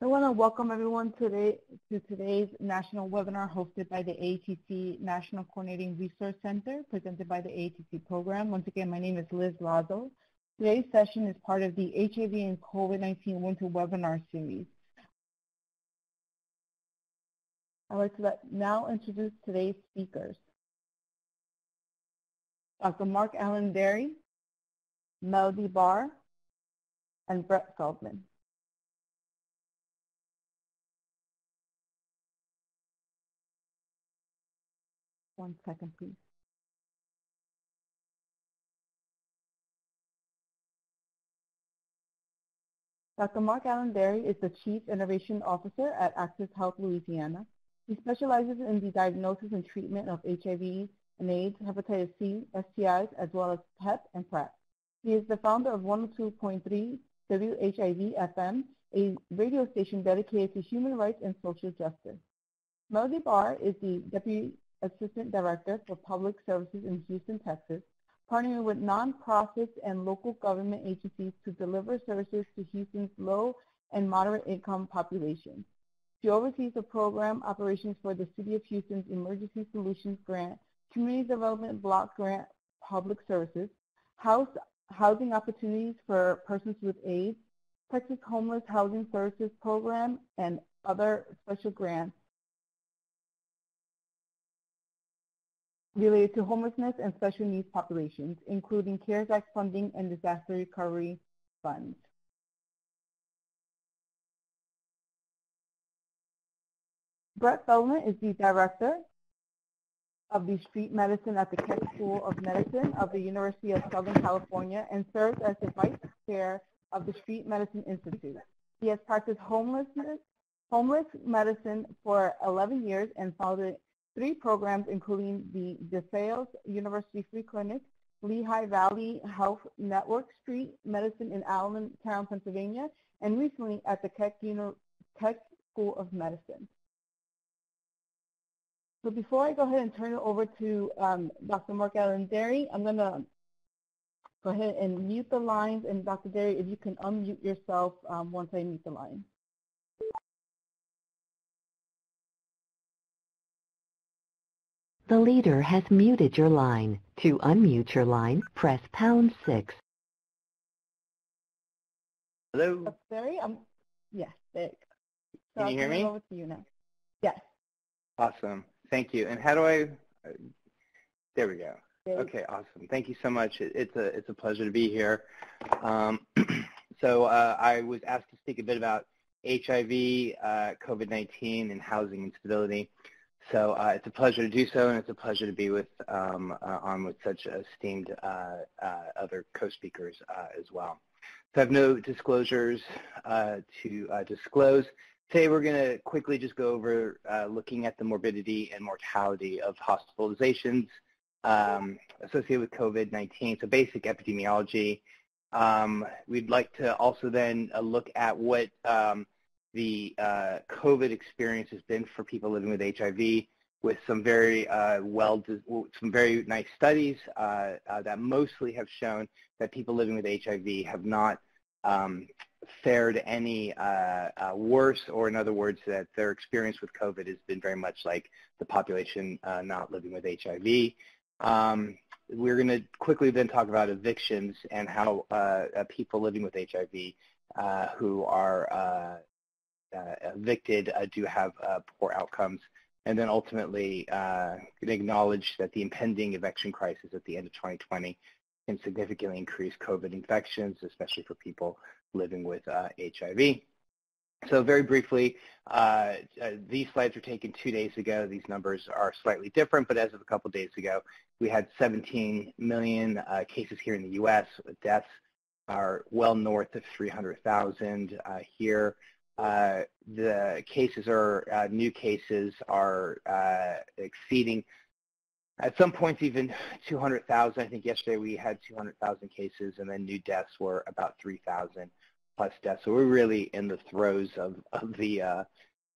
I want to welcome everyone today to today's national webinar hosted by the AETC National Coordinating Resource Center, presented by the AETC program. Once again, my name is Liz Lazo. Today's session is part of the HIV and COVID-19 Winter Webinar Series. I'd like to now introduce today's speakers. Dr. Mark Alain Dery, Melody Barr, and Brett Feldman. One second, please. Dr. Mark Alain Dery is the Chief Innovation Officer at Access Health Louisiana. He specializes in the diagnosis and treatment of HIV and AIDS, hepatitis C, STIs, as well as PEP and PrEP. He is the founder of 102.3 WHIV FM, a radio station dedicated to human rights and social justice. Melody Barr is the Deputy Assistant Director for Public Services in Houston, Texas, partnering with nonprofits and local government agencies to deliver services to Houston's low and moderate income population. She oversees the program operations for the City of Houston's Emergency Solutions Grant, Community Development Block Grant Public Services, House Housing Opportunities for Persons with AIDS, Texas Homeless Housing Services Program, and other special grants related to homelessness and special needs populations, including CARES Act funding and disaster recovery funds. Brett Feldman is the director of the street medicine at the Keck School of Medicine of the University of Southern California and serves as the vice chair of the Street Medicine Institute. He has practiced homelessness, homeless medicine for 11 years and founded three programs, including the DeSales University Free Clinic, Lehigh Valley Health Network Street Medicine in Allentown, Pennsylvania, and recently at the Keck, Keck School of Medicine. So before I go ahead and turn it over to um, Dr. Mark Alain Dery, I'm going to go ahead and mute the lines. And Dr. Dery, if you can unmute yourself um, once I mute the line. The leader has muted your line. To unmute your line, press pound six. Hello? Sorry, um, yes, there so Can you hear me? over to you now. Yes. Awesome. Thank you. And how do I, uh, there we go. Okay, awesome. Thank you so much. It, it's, a, it's a pleasure to be here. Um, so uh, I was asked to speak a bit about HIV, uh, COVID-19, and housing instability. So uh, it's a pleasure to do so, and it's a pleasure to be with um, uh, on with such esteemed uh, uh other co-speakers uh, as well. So I have no disclosures uh, to disclose. Today we're going to quickly just go over looking at the morbidity and mortality of hospitalizations um, associated with COVID-19, so basic epidemiology. Um, we'd like to also then look at what um, the uh, COVID experience has been for people living with HIV with some very uh, well, some very nice studies uh, uh, that mostly have shown that people living with HIV have not um, fared any uh, uh, worse, or in other words, that their experience with COVID has been very much like the population not living with HIV. Um, we're going to quickly then talk about evictions and how people living with HIV who are uh, evicted uh, do have uh, poor outcomes. And then ultimately acknowledge that the impending eviction crisis at the end of 2020 can significantly increase COVID infections, especially for people living with HIV. So very briefly, uh, uh, these slides were taken two days ago. These numbers are slightly different, but as of a couple days ago, we had 17 million uh, cases here in the U.S. Deaths are well north of 300,000 here. Uh, the cases or uh, new cases are uh, exceeding, at some points even 200,000. I think yesterday we had 200,000 cases and then new deaths were about 3,000 plus deaths. So we're really in the throes of, of the uh,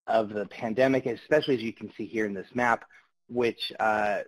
of the pandemic, especially as you can see here in this map. Which uh,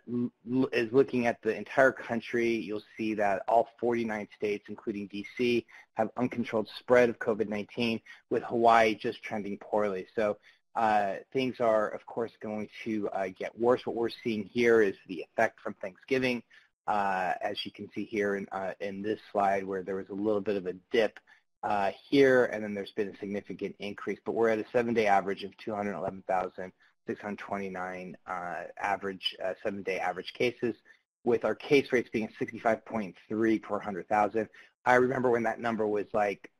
is looking at the entire country. You'll see that all 49 states, including DC, have uncontrolled spread of COVID-19, with Hawaii just trending poorly. So uh, things are, of course, going to uh, get worse. What we're seeing here is the effect from Thanksgiving, uh, as you can see here in, uh, in this slide, where there was a little bit of a dip uh, here, and then there's been a significant increase. But we're at a seven-day average of 211,000. 629 uh, average uh, seven-day average cases, with our case rates being 65.3 per 100,000. I remember when that number was like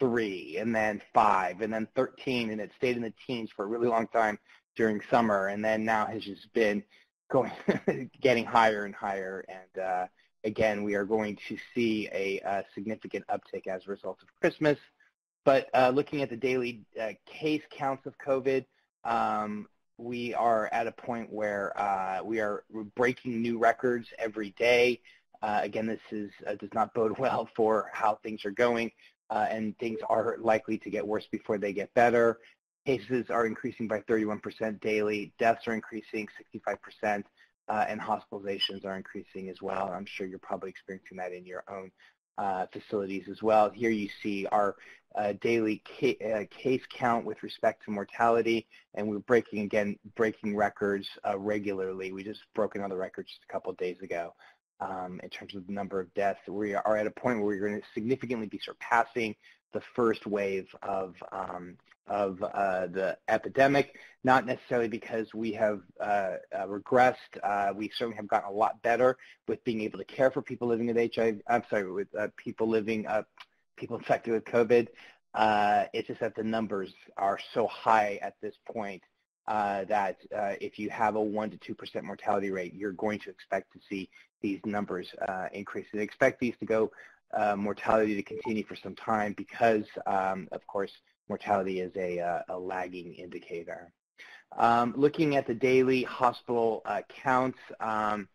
three, and then five, and then 13, and it stayed in the teens for a really long time during summer, and then now has just been going, getting higher and higher, and uh, again, we are going to see a, a, significant uptick as a result of Christmas. But uh, looking at the daily uh, case counts of COVID, um, we are at a point where uh, we are breaking new records every day. Uh, again, this is, uh, does not bode well for how things are going, uh, and things are likely to get worse before they get better. Cases are increasing by 31% daily. Deaths are increasing 65%, uh, and hospitalizations are increasing as well. I'm sure you're probably experiencing that in your own uh, facilities as well. Here you see our uh, daily ca uh, case count with respect to mortality, and we're breaking, again, breaking records uh, regularly. We just broke another record just a couple days ago um, in terms of the number of deaths. We are at a point where we're going to significantly be surpassing the first wave of um, of uh, the epidemic, not necessarily because we have uh, uh, regressed. Uh, we certainly have gotten a lot better with being able to care for people living with HIV. I'm sorry, with uh, people living, uh, people infected with COVID. it's just that the numbers are so high at this point that if you have a one to two percent mortality rate, you're going to expect to see these numbers increase. And expect these to go uh, mortality to continue for some time because, um, of course, mortality is a, uh, a lagging indicator. Um, looking at the daily hospital uh, counts, um,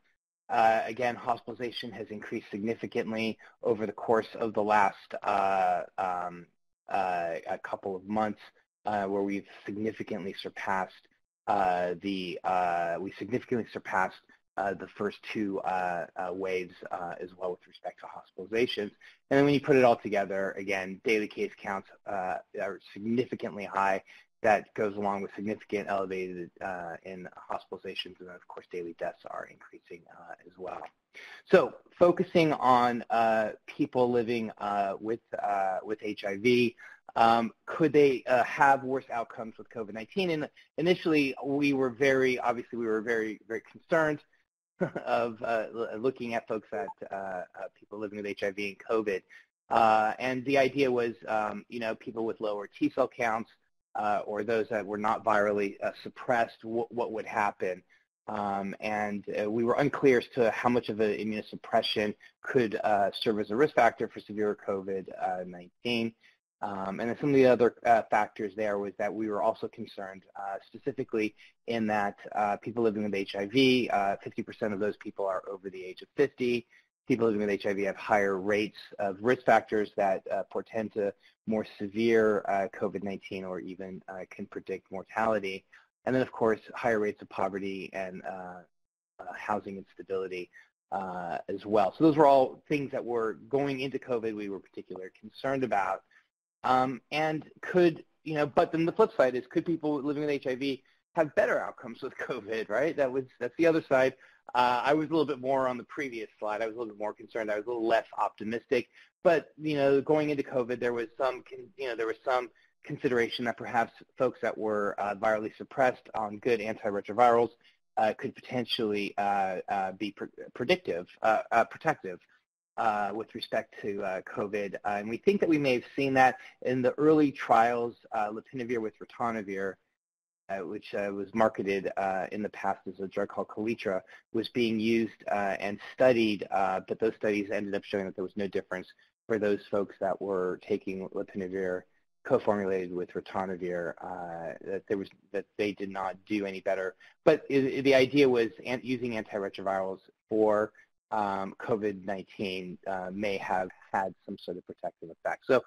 uh, again, hospitalization has increased significantly over the course of the last uh, um, uh, a couple of months, where we've significantly surpassed the we significantly surpassed uh, the first two uh, uh, waves uh, as well with respect to hospitalizations. And then when you put it all together, again, daily case counts uh, are significantly high. That goes along with significant elevated uh, in hospitalizations, and then of course daily deaths are increasing as well. So focusing on people living with with HIV, um, could they uh, have worse outcomes with COVID-19? And initially, we were very, obviously, we were very, very concerned of uh, looking at folks at uh, uh people living with HIV and COVID. Uh, and the idea was, um, you know, people with lower T cell counts uh, or those that were not virally suppressed, what would happen? Um, and we were unclear as to how much of an immunosuppression could serve as a risk factor for severe COVID-19. Um, and then some of the other uh, factors there was that we were also concerned uh, specifically in that uh, people living with HIV, 50% uh, of those people are over the age of 50. People living with HIV have higher rates of risk factors that uh, portend to more severe uh, COVID-19 or even can predict mortality. And then, of course, higher rates of poverty and housing instability as well. So those were all things that were going into COVID we were particularly concerned about. Um, and could, you know, but then the flip side is could people living with HIV have better outcomes with COVID, right? That was, that's the other side. Uh, I was a little bit more on the previous slide. I was a little bit more concerned. I was a little less optimistic. But, you know, going into COVID, there was some, you know, there was some consideration that perhaps folks that were uh, virally suppressed on good antiretrovirals uh, could potentially uh, uh, be pr predictive, uh, protective uh, with respect to uh, COVID. Uh, and we think that we may have seen that in the early trials, uh, lopinavir with ritonavir, uh, which uh, was marketed in the past as a drug called Kaletra, was being used and studied, but those studies ended up showing that there was no difference for those folks that were taking lopinavir co-formulated with ritonavir, that there was that they did not do any better. But it, the idea was using antiretrovirals for um, COVID-19 uh, may have had some sort of protective effect. So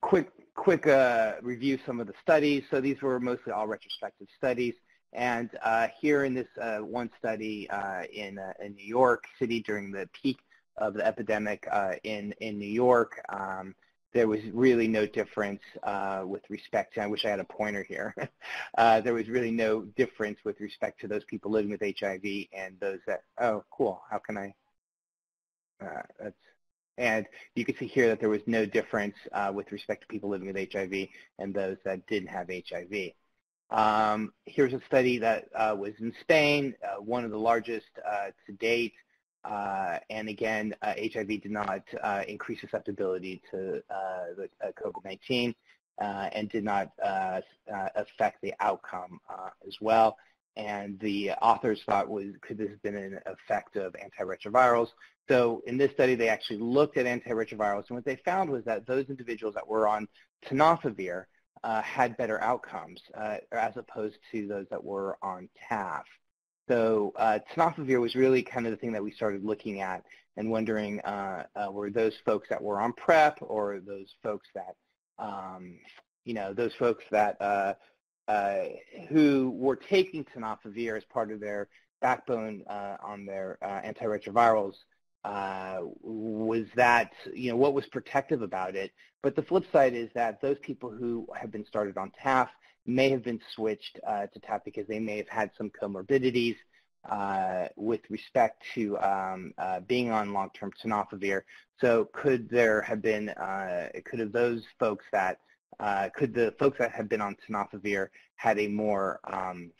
quick, quick uh, review some of the studies. So these were mostly all retrospective studies. And uh, here in this uh, one study uh, in, uh, in New York City during the peak of the epidemic uh, in, in New York, um, there was really no difference uh, with respect to, I wish I had a pointer here, there was really no difference with respect to those people living with HIV and those that, oh, cool, how can I, that's, and you can see here that there was no difference with respect to people living with HIV and those that didn't have HIV. Um, here's a study that uh, was in Spain, uh, one of the largest uh, to date. Uh, and again, HIV uh, did not uh, increase susceptibility to the COVID-19 and did not affect the outcome as well. And the authors thought, was, could this have been an effect of antiretrovirals? So in this study, they actually looked at antiretrovirals, and what they found was that those individuals that were on tenofovir uh, had better outcomes uh, as opposed to those that were on TAF. So uh, tenofovir was really kind of the thing that we started looking at and wondering uh, uh, were those folks that were on PrEP or those folks that, um, you know, those folks that uh, who were taking tenofovir as part of their backbone on their antiretrovirals uh, was that, you know, what was protective about it. But the flip side is that those people who have been started on TAF may have been switched uh, to TAF because they may have had some comorbidities uh, with respect to um, uh, being on long-term tenofovir. So could there have been, uh, could have those folks that, uh, could the folks that have been on tenofovir had a more, um,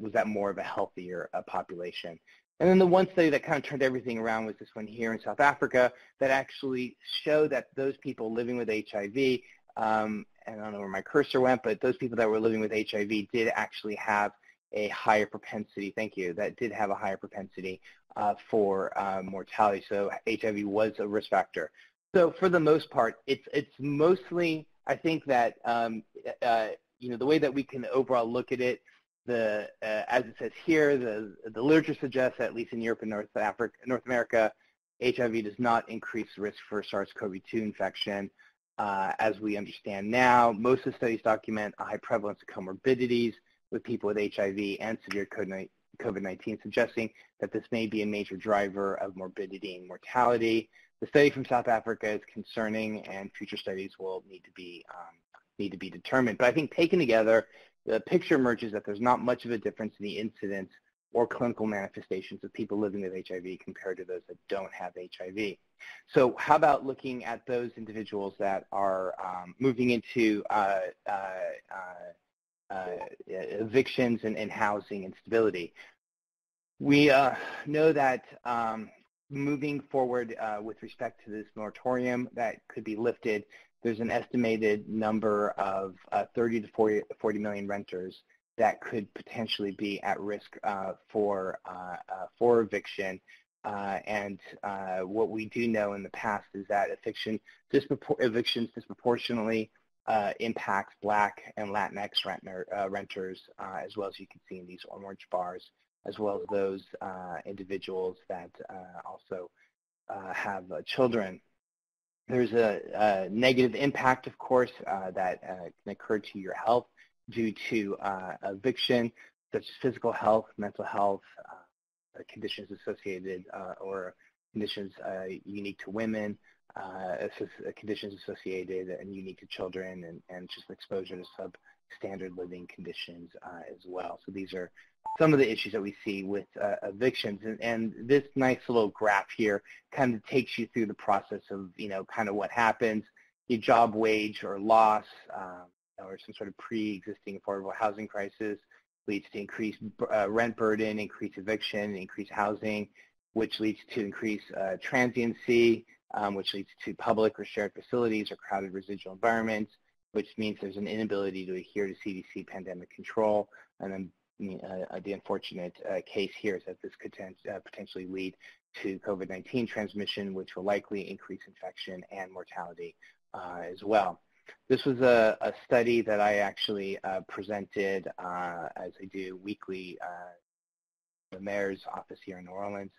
was that more of a healthier population? And then the one study that kind of turned everything around was this one here in South Africa that actually showed that those people living with HIV, um, and I don't know where my cursor went, but those people that were living with HIV did actually have a higher propensity, thank you, that did have a higher propensity uh, for uh, mortality. So HIV was a risk factor. So for the most part, it's, it's mostly, I think that, um, uh, you know, the way that we can overall look at it the, uh, as it says here, the, the literature suggests, that at least in Europe and North, Africa, North America, HIV does not increase risk for SARS-CoV-2 infection. Uh, as we understand now, most of the studies document a high prevalence of comorbidities with people with HIV and severe COVID-19, suggesting that this may be a major driver of morbidity and mortality. The study from South Africa is concerning, and future studies will need to be um, need to be determined. But I think taken together, the picture emerges that there's not much of a difference in the incidence or clinical manifestations of people living with HIV compared to those that don't have HIV. So how about looking at those individuals that are um, moving into uh, uh, uh, uh evictions and, and, housing instability? We uh, know that um, moving forward uh, with respect to this moratorium that could be lifted, there's an estimated number of uh, 30 to 40, 40 million renters that could potentially be at risk uh, for, uh, uh for eviction. Uh, and uh, what we do know in the past is that eviction, dispropor evictions disproportionately impacts black and Latinx renter, renters, as well as you can see in these orange bars, as well as those individuals that also have children there's a, a, negative impact, of course, uh, that uh, can occur to your health due to uh, eviction, such as physical health, mental health, uh, conditions associated uh, or conditions unique to women, conditions associated and unique to children, and, and just exposure to substandard living conditions as well. So these are some of the issues that we see with uh, evictions. And, and, this nice little graph here kind of takes you through the process of, you know, kind of what happens, your job wage or loss um, or some sort of pre-existing affordable housing crisis leads to increased uh, rent burden, increased eviction, increased housing, which leads to increased uh, transiency, um, which leads to public or shared facilities or crowded residual environments, which means there's an inability to adhere to CDC pandemic control, and then uh, the unfortunate uh, case here is that this could uh, potentially lead to COVID-19 transmission, which will likely increase infection and mortality as well. This was a, a, study that I actually presented as I do weekly the mayor's office here in New Orleans.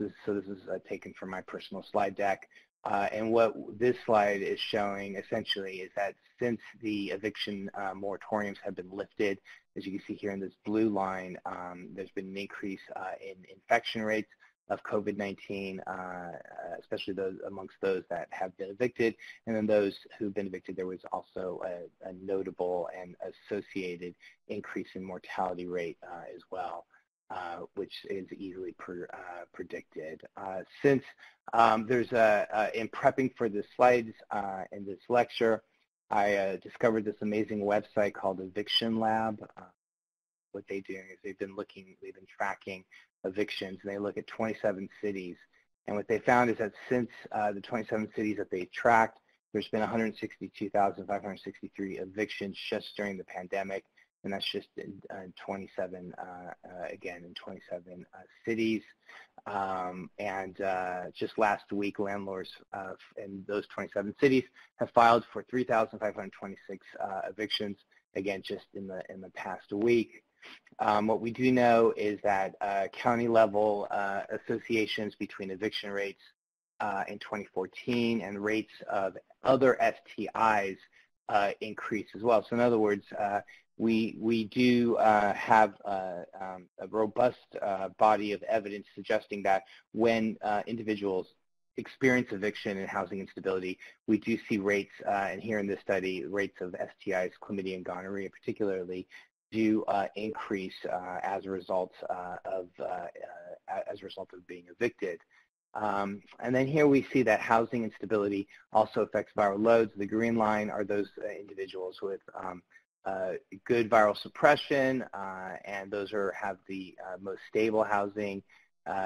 This, so this is uh, taken from my personal slide deck. Uh, and what this slide is showing essentially is that since the eviction uh, moratoriums have been lifted, as you can see here in this blue line, um, there's been an increase uh, in infection rates of COVID-19, uh, especially those amongst those that have been evicted, and then those who've been evicted, there was also a, a notable and associated increase in mortality rate uh, as well. Uh, which is easily uh, predicted. Uh, since um, there's a, in prepping for the slides in this lecture, I discovered this amazing website called Eviction Lab. what they do is they've been looking, they've been tracking evictions, and they look at 27 cities. And what they found is that since uh, the 27 cities that they tracked, there's been 162,563 evictions just during the pandemic, and that's just in, uh, 27, uh, uh, again, in 27 uh, cities. Um, and just last week, landlords in those 27 cities have filed for 3,526 evictions, again, just in the, in the past week. Um, what we do know is that uh, county level uh, associations between eviction rates uh, in 2014 and rates of other STIs increase as well. So in other words, we, we do uh, have um, a robust body of evidence suggesting that when individuals experience eviction and housing instability, we do see rates, and here in this study, rates of STIs, chlamydia and gonorrhea particularly, do uh, increase uh, as a result uh, of uh, as a result of being evicted. Um, and then here we see that housing instability also affects viral loads. The green line are those individuals with um, uh, good viral suppression, uh, and those are have the uh, most stable housing.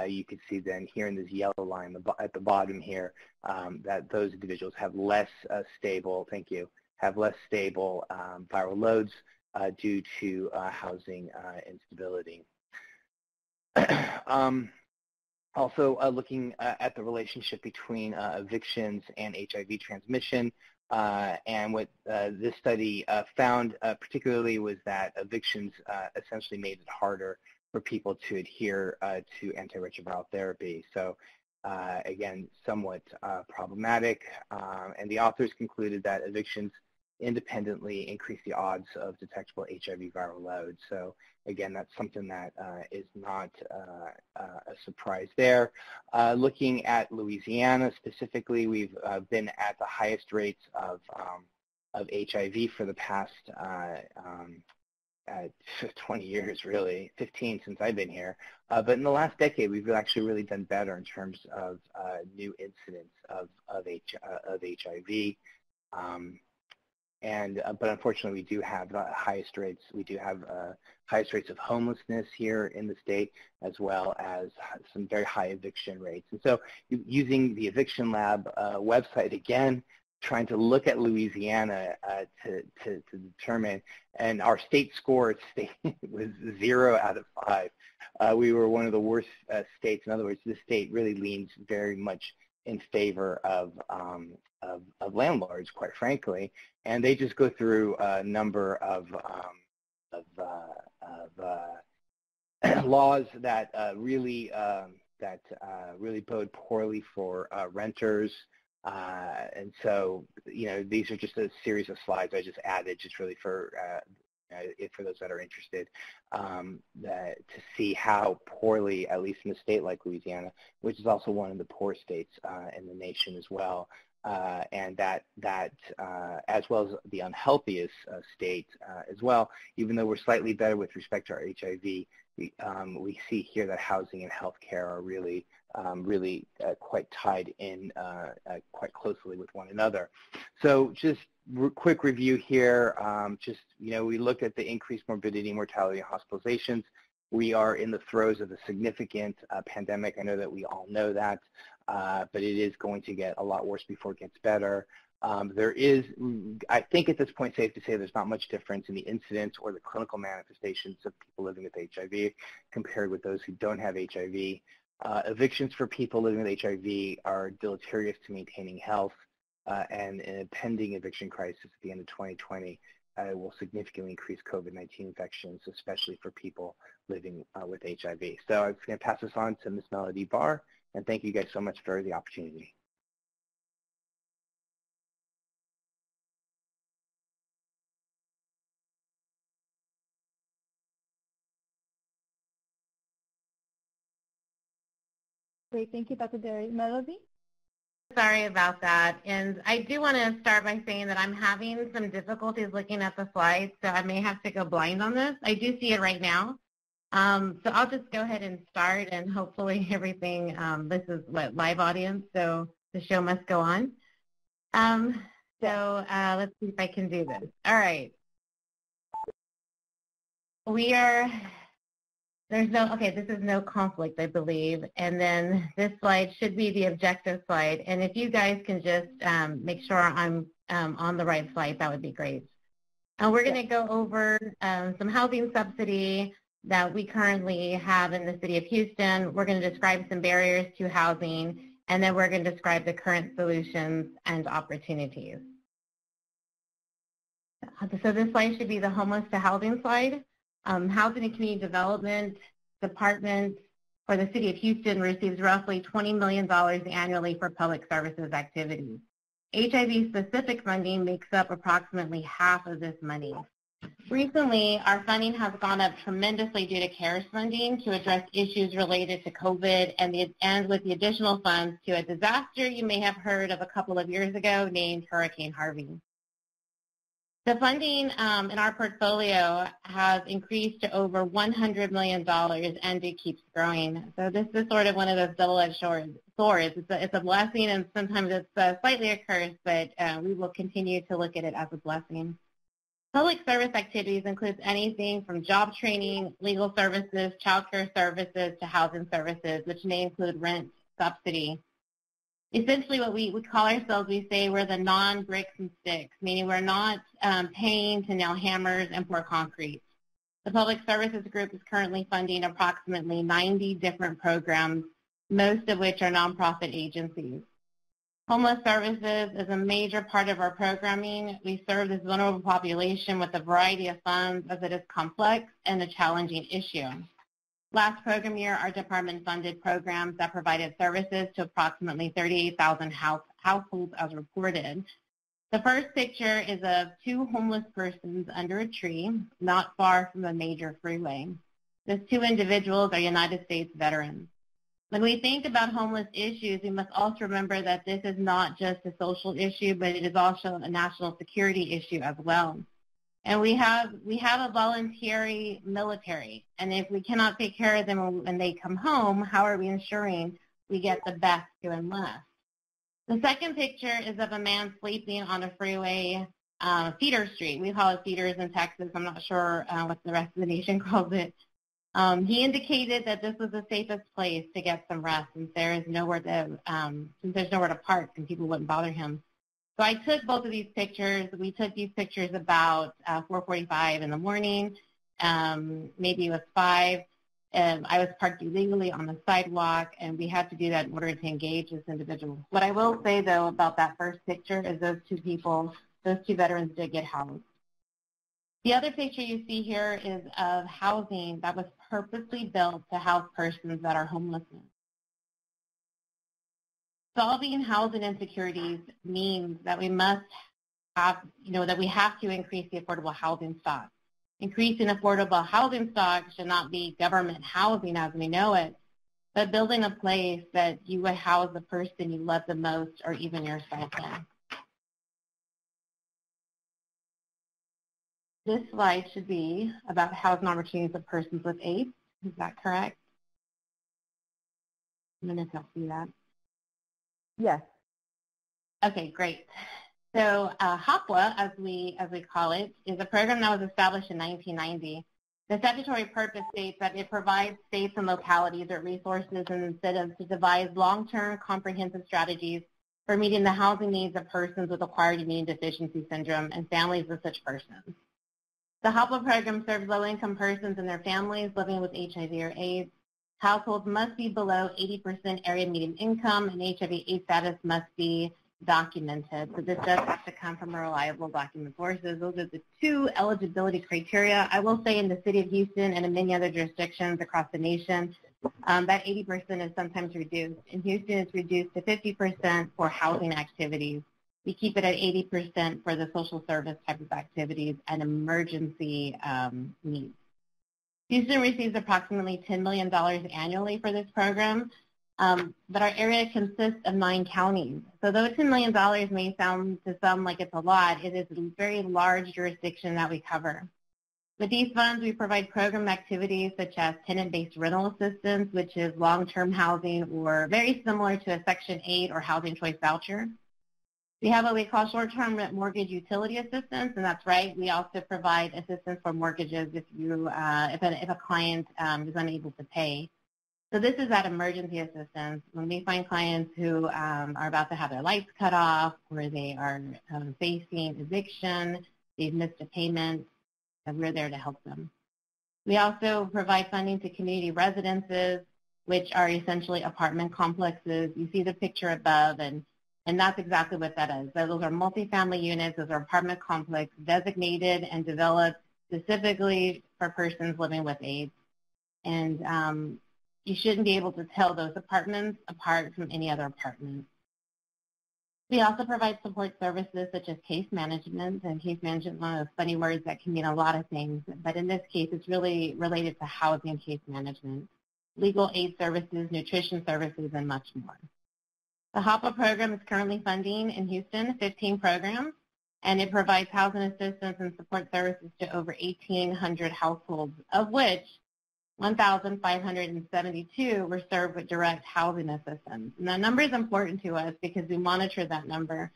you can see then here in this yellow line at the bottom here um, that those individuals have less stable, thank you, have less stable um, viral loads. Uh, due to uh, housing uh, instability. um, also looking at the relationship between evictions and HIV transmission, uh, and what uh, this study uh, found particularly was that evictions essentially made it harder for people to adhere to antiretroviral therapy. So again, somewhat problematic. Um, and the authors concluded that evictions independently increase the odds of detectable HIV viral load. So again, that's something that uh, is not uh, uh, a surprise there. Uh, looking at Louisiana specifically, we've uh, been at the highest rates of, um, of HIV for the past uh, um, 20 years, really, 15 since I've been here. but in the last decade, we've actually really done better in terms of new incidents of, of, H, of HIV. Um, and uh, but unfortunately, we do have the highest rates. We do have uh, highest rates of homelessness here in the state, as well as some very high eviction rates. And so, using the Eviction Lab uh, website again, trying to look at Louisiana uh, to, to, to determine, and our state score was zero out of five. Uh, we were one of the worst uh, states. In other words, this state really leans very much in favor of, um, of, of, landlords, quite frankly, and they just go through a number of, um, of, uh, of uh, laws that uh, really um, that uh, really bode poorly for uh, renters. Uh, and so, you know, these are just a series of slides I just added just really for for those that are interested, um, that, to see how poorly, at least in a state like Louisiana, which is also one of the poor states uh, in the nation as well, uh, and that that uh, as well as the unhealthiest uh, state uh, as well. Even though we're slightly better with respect to our HIV, we, um, we see here that housing and healthcare are really um, really uh, quite tied in uh, quite closely with one another. So just re quick review here. Um, just you know, we looked at the increased morbidity, mortality, and hospitalizations. We are in the throes of a significant pandemic. I know that we all know that uh, but it is going to get a lot worse before it gets better. Um, there is, I think at this point, safe to say there's not much difference in the incidence or the clinical manifestations of people living with HIV compared with those who don't have HIV. Uh, evictions for people living with HIV are deleterious to maintaining health, uh, and an impending eviction crisis at the end of 2020 uh, will significantly increase COVID-19 infections, especially for people living uh, with HIV. So I'm going to pass this on to Ms. Melody Barr, and thank you guys so much for the opportunity. Great. Thank you, Dr. Dery. Melody? Sorry about that. And I do want to start by saying that I'm having some difficulties looking at the slides, so I may have to go blind on this. I do see it right now. Um, so I'll just go ahead and start, and hopefully everything, um, this is what, live audience, so the show must go on. Um, so uh, let's see if I can do this. All right. We are there's no, okay, this is no conflict, I believe. And then this slide should be the objective slide. And if you guys can just um, make sure I'm um, on the right slide, that would be great. Uh, we're going to go over um, some housing subsidy that we currently have in the city of Houston. We're going to describe some barriers to housing, and then we're going to describe the current solutions and opportunities. So this slide should be the homeless to housing slide. Um, Housing and Community Development Department for the City of Houston receives roughly $20 million annually for public services activities. HIV-specific funding makes up approximately half of this money. Recently, our funding has gone up tremendously due to CARES funding to address issues related to COVID and, the, and with the additional funds to a disaster you may have heard of a couple of years ago named Hurricane Harvey. The funding um, in our portfolio has increased to over $100 million and it keeps growing. So this is sort of one of those double-edged swords. It's a, it's a blessing and sometimes it's uh, slightly a curse, but uh, we will continue to look at it as a blessing. Public service activities includes anything from job training, legal services, child care services, to housing services, which may include rent subsidy essentially what we, we call ourselves, we say we're the non-bricks and sticks, meaning we're not um, paying to nail hammers and pour concrete. The Public Services Group is currently funding approximately 90 different programs, most of which are nonprofit agencies. Homeless services is a major part of our programming. We serve this vulnerable population with a variety of funds as it is complex and a challenging issue. Last program year, our department funded programs that provided services to approximately 38,000 house, households as reported. The first picture is of two homeless persons under a tree, not far from a major freeway. Those two individuals are United States veterans. When we think about homeless issues, we must also remember that this is not just a social issue, but it is also a national security issue as well. And we have we have a voluntary military, and if we cannot take care of them when they come home, how are we ensuring we get the best to enlist? The second picture is of a man sleeping on a freeway uh, feeder street. We call it feeders in Texas. I'm not sure uh, what the rest of the nation calls it. Um, he indicated that this was the safest place to get some rest since there is nowhere to um, since there's nowhere to park and people wouldn't bother him. So I took both of these pictures. We took these pictures about uh, 4.45 in the morning. Um, maybe it was 5. And I was parked illegally on the sidewalk, and we had to do that in order to engage this individual. What I will say, though, about that first picture is those two people, those two veterans did get housed. The other picture you see here is of housing that was purposely built to house persons that are homeless solving housing insecurities means that we must have, you know, that we have to increase the affordable housing stock. Increasing affordable housing stock should not be government housing as we know it, but building a place that you would house the person you love the most or even yourself in. This slide should be about housing opportunities of persons with AIDS. Is that correct? I'm going to see that. Yes. Okay, great. So uh, HOPWA, as we, as we call it, is a program that was established in 1990. The statutory purpose states that it provides states and localities with resources and incentives to devise long-term comprehensive strategies for meeting the housing needs of persons with acquired immune deficiency syndrome and families of such persons. The HOPWA program serves low-income persons and their families living with HIV or AIDS Households must be below 80% area median income and HIV AIDS status must be documented. So this does have to come from a reliable document sources. Those are the two eligibility criteria. I will say in the city of Houston and in many other jurisdictions across the nation, um, that 80% is sometimes reduced. In Houston, it's reduced to 50% for housing activities. We keep it at 80% for the social service type of activities and emergency um, needs. Houston receives approximately $10 million annually for this program. Um, but our area consists of nine counties. So though $10 million may sound to some like it's a lot, it is a very large jurisdiction that we cover. With these funds, we provide program activities such as tenant-based rental assistance, which is long-term housing or very similar to a Section 8 or housing choice voucher. We have what we call short-term mortgage utility assistance, and that's right. We also provide assistance for mortgages if you uh, if, a, if a client um, is unable to pay. So this is that emergency assistance when we find clients who um, are about to have their lights cut off, or they are um, facing eviction, they've missed a payment, and we're there to help them. We also provide funding to community residences, which are essentially apartment complexes. You see the picture above, and, and that's exactly what that is. Those are multifamily units. Those are apartment complexes designated and developed specifically for persons living with AIDS. And um, you shouldn't be able to tell those apartments apart from any other apartments. We also provide support services such as case management, and case management is one of those funny words that can mean a lot of things, but in this case it's really related to housing case management, legal aid services, nutrition services, and much more. The HOPWA program is currently funding in Houston 15 programs, and it provides housing assistance and support services to over 1,800 households, of which 1,572 were served with direct housing assistance. And that number is important to us because we monitor that number.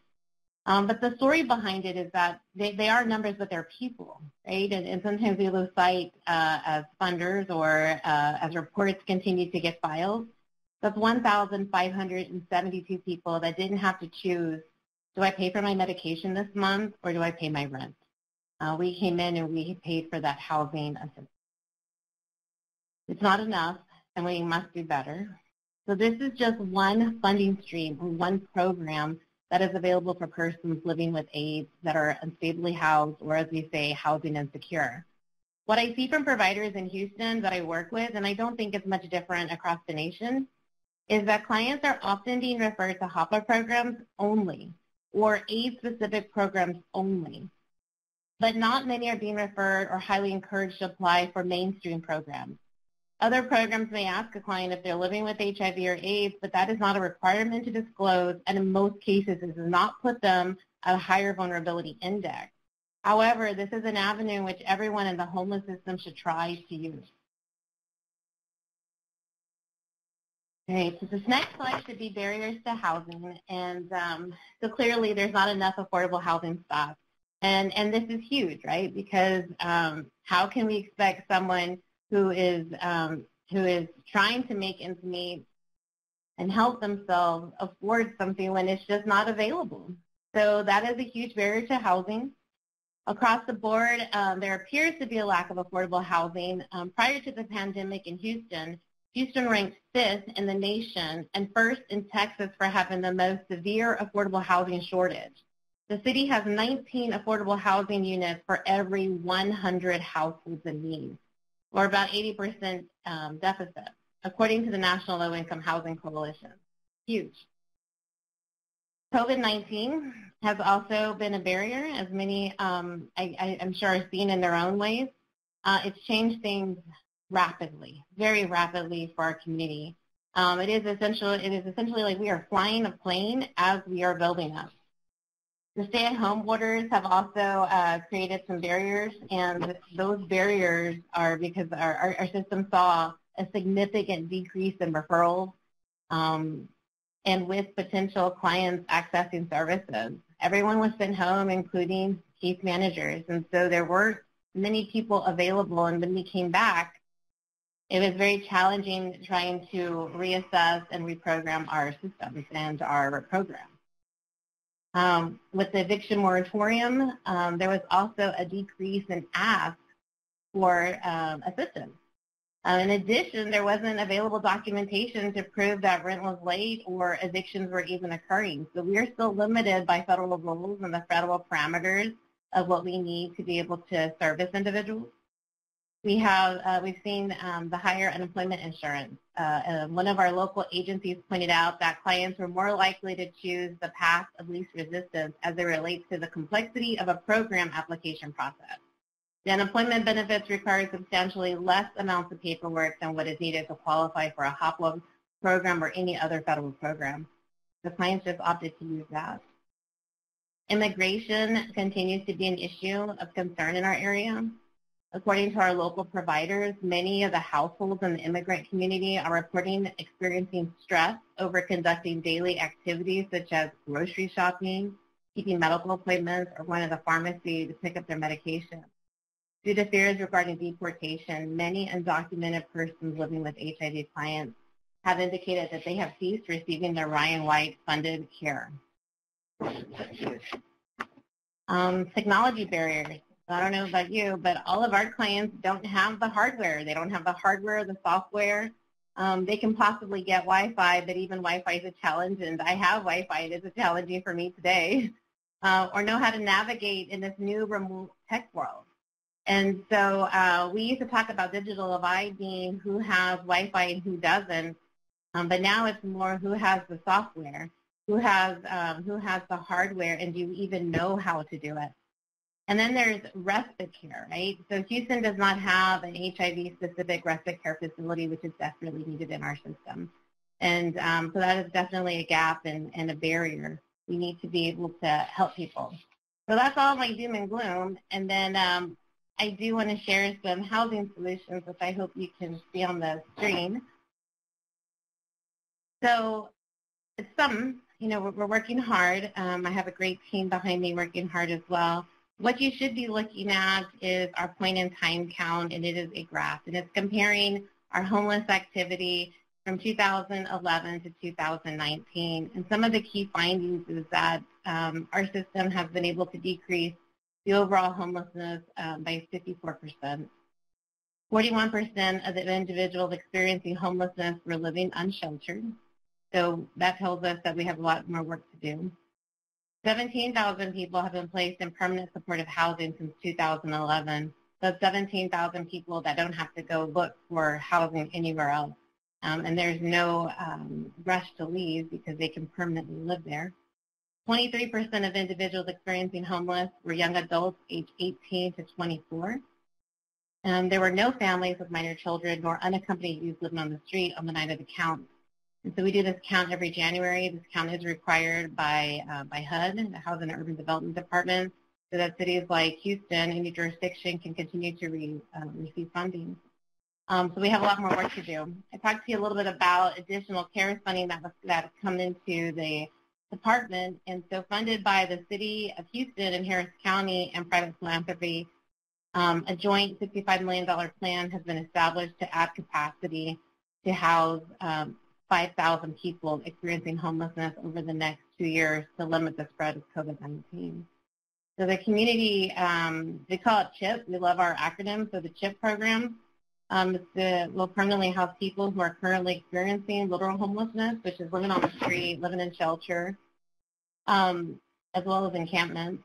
Um, but the story behind it is that they, they are numbers, but they're people, right? And, and sometimes we lose sight uh, as funders or uh, as reports continue to get filed. That's 1,572 people that didn't have to choose, do I pay for my medication this month or do I pay my rent? Uh, we came in and we paid for that housing assistance. It's not enough, and we must do better. So this is just one funding stream or one program that is available for persons living with AIDS that are unstably housed or, as we say, housing insecure. What I see from providers in Houston that I work with, and I don't think it's much different across the nation, is that clients are often being referred to HOPWA programs only or AIDS-specific programs only. But not many are being referred or highly encouraged to apply for mainstream programs. Other programs may ask a client if they're living with HIV or AIDS, but that is not a requirement to disclose, and in most cases it does not put them at a higher vulnerability index. However, this is an avenue which everyone in the homeless system should try to use. So this next slide should be barriers to housing, and um, so clearly there's not enough affordable housing stock. And, and this is huge, right? Because um, how can we expect someone who is um, who is trying to make ends meet and help themselves afford something when it's just not available. So that is a huge barrier to housing. Across the board, um, there appears to be a lack of affordable housing. Um, prior to the pandemic in Houston, Houston ranks fifth in the nation and first in Texas for having the most severe affordable housing shortage. The city has 19 affordable housing units for every 100 households in need or about 80% um, deficit, according to the National Low Income Housing Coalition. Huge. COVID-19 has also been a barrier, as many um, I, am sure are seen in their own ways. Uh, it's changed things rapidly, very rapidly for our community. Um, it is essentially it is essentially like we are flying a plane as we are building up. The stay-at-home orders have also uh, created some barriers, and those barriers are because our, our, our system saw a significant decrease in referrals um, and with potential clients accessing services. Everyone was sent home, including case managers, and so there were many people available, and when we came back, it was very challenging trying to reassess and reprogram our systems and our programs. Um, with the eviction moratorium, um, there was also a decrease in ask for um, assistance. Uh, in addition, there wasn't available documentation to prove that rent was late or evictions were even occurring. So we are still limited by federal rules and the federal parameters of what we need to be able to service individuals. We have, uh, we've seen um, the higher unemployment insurance. Uh, one of our local agencies pointed out that clients were more likely to choose the path of least resistance as it relates to the complexity of a program application process. The unemployment benefits require substantially less amounts of paperwork than what is needed to qualify for a HOPWA program or any other federal program. The clients just opted to use that. Immigration continues to be an issue of concern in our area. According to our local providers, many of the households in the immigrant community are reporting experiencing stress over conducting daily activities such as grocery shopping, keeping medical appointments, or going to the pharmacy to pick up their medication. Due to fears regarding deportation, many undocumented persons living with HIV clients have indicated that they have ceased receiving their Ryan White funded care. Um, technology barriers. I don't know about you, but all of our clients don't have the hardware. They don't have the hardware, the software. Um, they can possibly get Wi-Fi, but even Wi-Fi is a challenge, and I have Wi-Fi. It is a challenging for me today. Uh, or know how to navigate in this new remote tech world. And so uh, we used to talk about digital divide being who has Wi-Fi and who doesn't, um, but now it's more who has the software, who has um, who has the hardware, and do you even know how to do it? And then there's respite care, right? So Houston does not have an HIV-specific respite care facility, which is desperately needed in our system. And um, so that is definitely a gap and, and a barrier. We need to be able to help people. So that's all my doom and gloom. And then um, I do want to share some housing solutions, which I hope you can see on the screen. So it's some, you know, we're, working hard. Um, I have a great team behind me working hard as well. What you should be looking at is our point in time count, and it is a graph, and it's comparing our homeless activity from 2011 to 2019. And some of the key findings is that um, our system has been able to decrease the overall homelessness um, by 54%. 41% of the individuals experiencing homelessness were living unsheltered. So that tells us that we have a lot more work to do. 17,000 people have been placed in permanent supportive housing since 2011. So 17,000 people that don't have to go look for housing anywhere else. Um, and there's no um, rush to leave because they can permanently live there. 23% of individuals experiencing homeless were young adults aged 18 to 24. Um, there were no families with minor children nor unaccompanied youth living on the street on the night of the count. And so we do this count every January. This count is required by, uh, by HUD, the Housing and Urban Development Department, so that cities like Houston, any jurisdiction, can continue to re, uh, receive funding. Um, so we have a lot more work to do. I talked to you a little bit about additional CARES funding that, was, that has come into the department, and so funded by the City of Houston and Harris County and private philanthropy, um, a joint $65 million plan has been established to add capacity to house um, 5,000 people experiencing homelessness over the next two years to limit the spread of COVID-19. So the community, um, they call it CHIP. We love our acronym. So the CHIP program um, the will permanently house people who are currently experiencing literal homelessness, which is living on the street, living in shelter, um, as well as encampments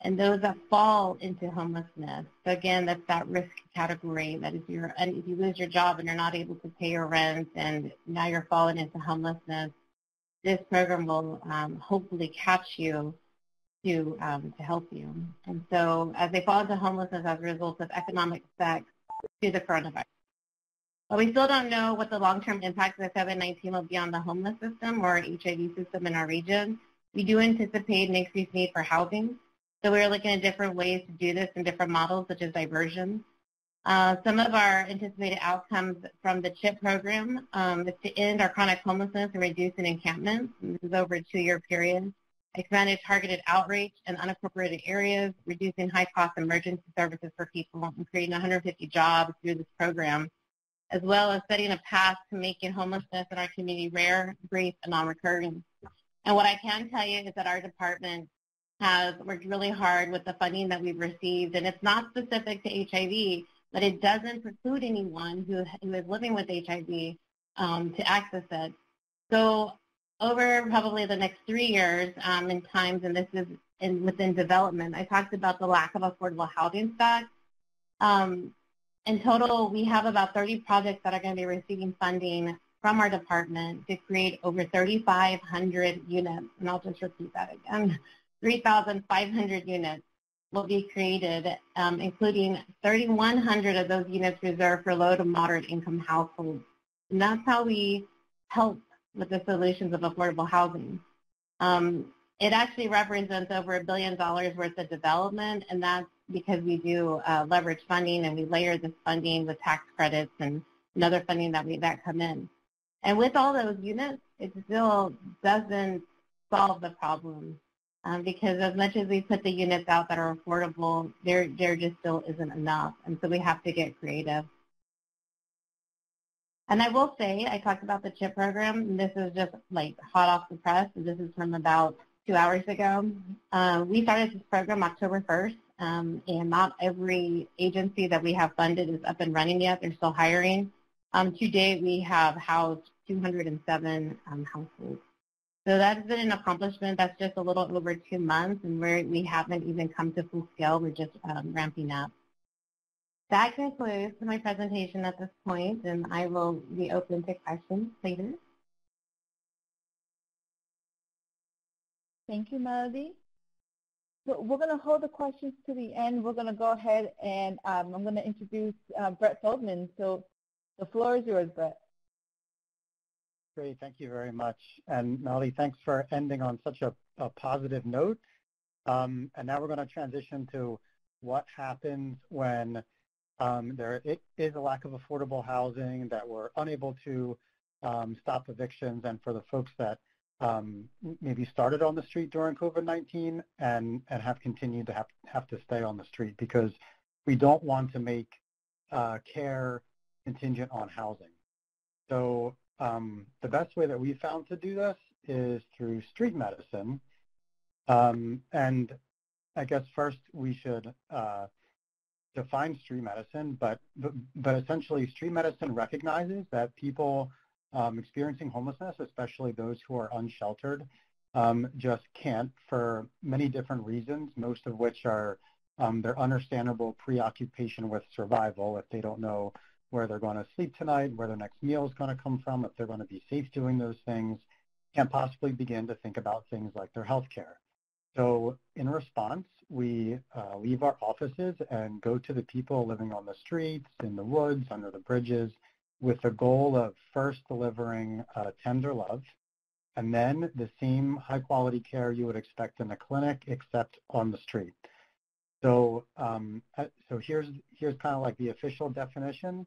and those that fall into homelessness. So again, that's that risk category. That if you're if you lose your job and you're not able to pay your rent, and now you're falling into homelessness, this program will um, hopefully catch you to um, to help you. And so, as they fall into homelessness as a result of economic effects to the coronavirus. But we still don't know what the long-term impact of COVID-19 will be on the homeless system or HIV system in our region. We do anticipate an increased need for housing so we are looking at different ways to do this in different models, such as diversion. Uh, some of our anticipated outcomes from the CHIP program um, is to end our chronic homelessness and reduce in encampments. This is over a two-year period. Expanded targeted outreach in unappropriated areas, reducing high-cost emergency services for people, and creating 150 jobs through this program, as well as setting a path to making homelessness in our community rare, brief, and non-recurring. And what I can tell you is that our department has worked really hard with the funding that we've received, and it's not specific to HIV, but it doesn't preclude anyone who, who is living with HIV um, to access it. So over probably the next three years um, in times, and this is in, within development, I talked about the lack of affordable housing stock. Um, in total, we have about 30 projects that are going to be receiving funding from our department to create over 3,500 units, and I'll just repeat that again. 3,500 units will be created, um, including 3,100 of those units reserved for low to moderate income households. And that's how we help with the solutions of affordable housing. Um, it actually represents over a billion dollars worth of development, and that's because we do uh, leverage funding and we layer this funding with tax credits and another funding that we that come in. And with all those units, it still doesn't solve the problem um, because as much as we put the units out that are affordable, there there just still isn't enough, and so we have to get creative. And I will say, I talked about the CHIP program. this is just like hot off the press. This is from about two hours ago. Um, we started this program October 1st, um, and not every agency that we have funded is up and running yet. They're still hiring. Um, to date, we have housed 207 um, households. So that's been an accomplishment. That's just a little over two months, and we're, we haven't even come to full scale. We're just um, ramping up. That concludes my presentation at this point, and I will be open to questions later. Thank you, Melody. So we're going to hold the questions to the end. We're going to go ahead and um, I'm going to introduce uh, Brett Feldman. So the floor is yours, Brett. Great, thank you very much. And Melody, thanks for ending on such a, a positive note. Um, and now we're going to transition to what happens when um, there is a lack of affordable housing, that we're unable to um, stop evictions, and for the folks that um, maybe started on the street during COVID-19 and, and have continued to have, have to stay on the street because we don't want to make uh, care contingent on housing. So um, the best way that we found to do this is through street medicine. Um, and I guess first we should uh, define street medicine, but, but, but essentially street medicine recognizes that people um, experiencing homelessness, especially those who are unsheltered, um, just can't for many different reasons, most of which are um, their understandable preoccupation with survival if they don't know where they're going to sleep tonight, where their next meal is going to come from, if they're going to be safe doing those things, can't possibly begin to think about things like their health care. So in response, we uh, leave our offices and go to the people living on the streets, in the woods, under the bridges, with the goal of first delivering uh, tender love, and then the same high quality care you would expect in a clinic, except on the street. So, um, uh, so here's here's kind of like the official definition.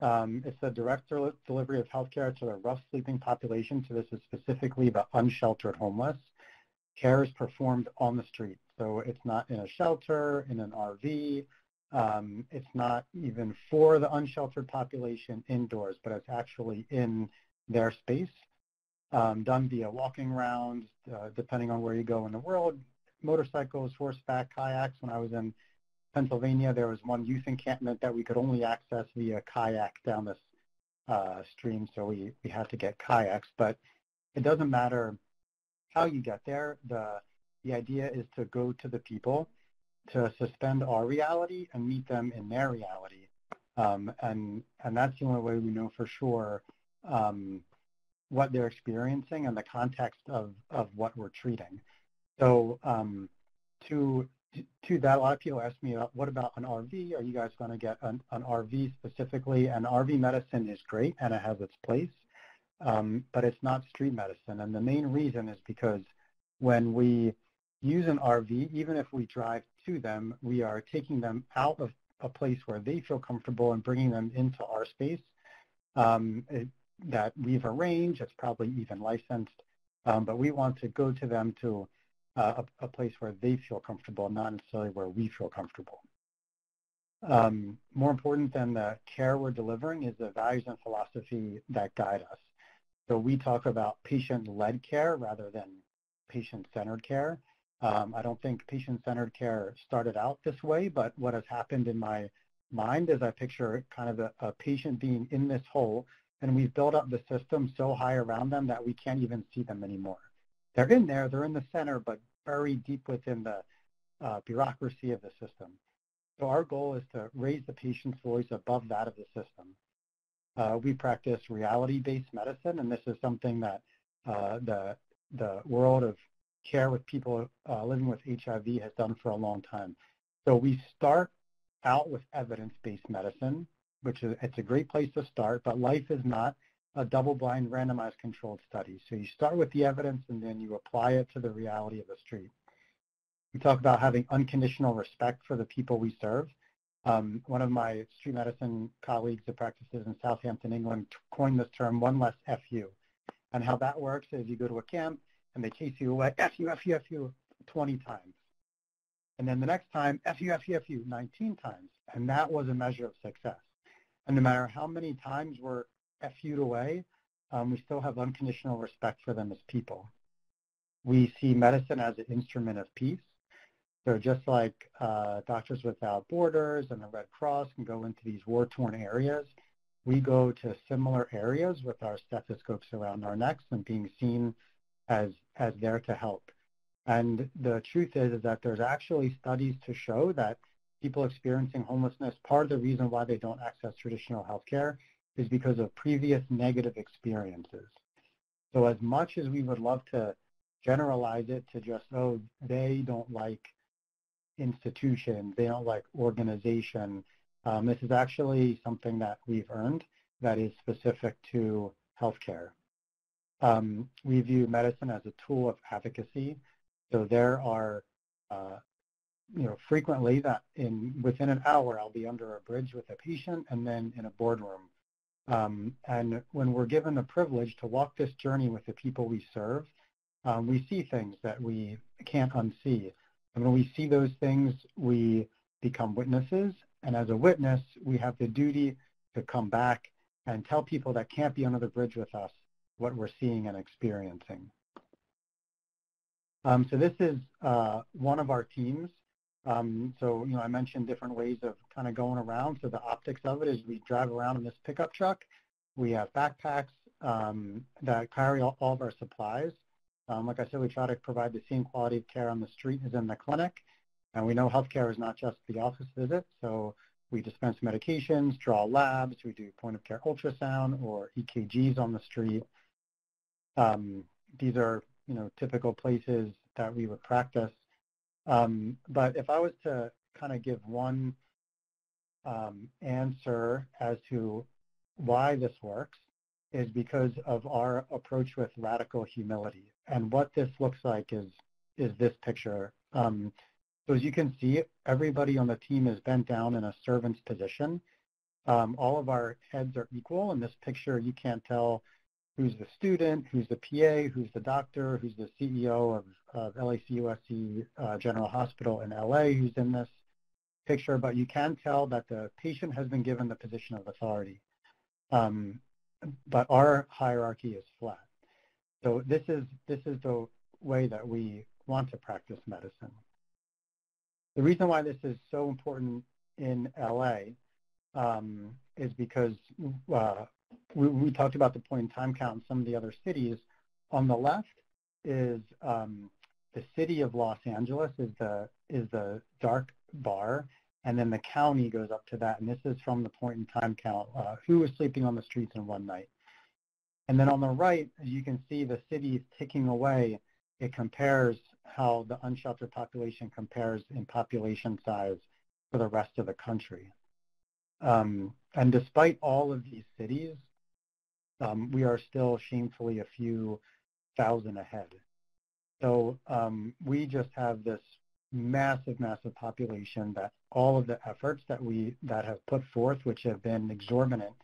Um, it's the direct delivery of healthcare to the rough sleeping population. So this is specifically the unsheltered homeless. Care is performed on the street. So it's not in a shelter, in an RV, um, it's not even for the unsheltered population indoors, but it's actually in their space, um, done via walking rounds, uh, depending on where you go in the world, motorcycles, horseback, kayaks. When I was in Pennsylvania, there was one youth encampment that we could only access via kayak down this uh, stream, so we, we had to get kayaks. But it doesn't matter how you get there. The, the idea is to go to the people to suspend our reality and meet them in their reality. Um, and, and that's the only way we know for sure um, what they're experiencing and the context of, of what we're treating. So um, to, to that, a lot of people ask me, about, what about an RV? Are you guys going to get an, an, RV specifically? And RV medicine is great and it has its place, um, but it's not street medicine. And the main reason is because when we use an RV, even if we drive to them, we are taking them out of a place where they feel comfortable and bringing them into our space um, it, that we've arranged. It's probably even licensed, um, but we want to go to them to a, a, place where they feel comfortable, not necessarily where we feel comfortable. Um, more important than the care we're delivering is the values and philosophy that guide us. So we talk about patient-led care rather than patient-centered care. Um, I don't think patient-centered care started out this way, but what has happened in my mind is I picture kind of a, a patient being in this hole, and we've built up the system so high around them that we can't even see them anymore. They're in there, they're in the center, but buried deep within the uh, bureaucracy of the system. So our goal is to raise the patient's voice above that of the system. Uh, we practice reality-based medicine, and this is something that uh, the, the world of care with people uh, living with HIV has done for a long time. So we start out with evidence-based medicine, which is it's a great place to start, but life is not a double-blind randomized controlled study. So you start with the evidence and then you apply it to the reality of the street. We talk about having unconditional respect for the people we serve. Um, one of my street medicine colleagues that practices in Southampton, England, coined this term, one less FU. And how that works is you go to a camp and they chase you away, FU, FU, FU, 20 times. And then the next time, FU, FU, FU, 19 times. And that was a measure of success. And no matter how many times we're FU'd away, um, we still have unconditional respect for them as people. We see medicine as an instrument of peace. So just like uh, Doctors Without Borders and the Red Cross can go into these war-torn areas, we go to similar areas with our stethoscopes around our necks and being seen as, as there to help. And the truth is, is that there's actually studies to show that people experiencing homelessness, part of the reason why they don't access traditional healthcare is because of previous negative experiences. So as much as we would love to generalize it to just, oh, they don't like institutions, they don't like organization, um, this is actually something that we've earned that is specific to healthcare. Um, we view medicine as a tool of advocacy. So there are, uh, you know, frequently that in within an hour I'll be under a bridge with a patient and then in a boardroom um, and when we're given the privilege to walk this journey with the people we serve, um, we see things that we can't unsee. And when we see those things, we become witnesses. And as a witness, we have the duty to come back and tell people that can't be under the bridge with us what we're seeing and experiencing. Um, so this is uh, one of our teams um, so, you know, I mentioned different ways of kind of going around. So the optics of it is we drive around in this pickup truck. We have backpacks um, that carry all, all, of our supplies. Um, like I said, we try to provide the same quality of care on the street as in the clinic. And we know healthcare is not just the office visit. So we dispense medications, draw labs, we do point of care ultrasound or EKGs on the street. Um, these are, you know, typical places that we would practice. Um, but if I was to kind of give one um, answer as to why this works is because of our approach with radical humility. And what this looks like is, is this picture. Um, so as you can see, everybody on the team is bent down in a servant's position. Um, all of our heads are equal. In this picture, you can't tell who's the student, who's the PA, who's the doctor, who's the CEO of, of LACUSC uh, General Hospital in LA who's in this picture, but you can tell that the patient has been given the position of authority. Um, but our hierarchy is flat. So this is, this is the way that we want to practice medicine. The reason why this is so important in LA um, is because uh, we, we, talked about the point in time count in some of the other cities. On the left is um, the city of Los Angeles is the is the dark bar, and then the county goes up to that. And this is from the point in time count, uh, who was sleeping on the streets in one night. And then on the right, as you can see, the city is ticking away. It compares how the unsheltered population compares in population size for the rest of the country. Um, and despite all of these cities, um, we are still shamefully a few thousand ahead. So um, we just have this massive, massive population that all of the efforts that we that have put forth, which have been exorbitant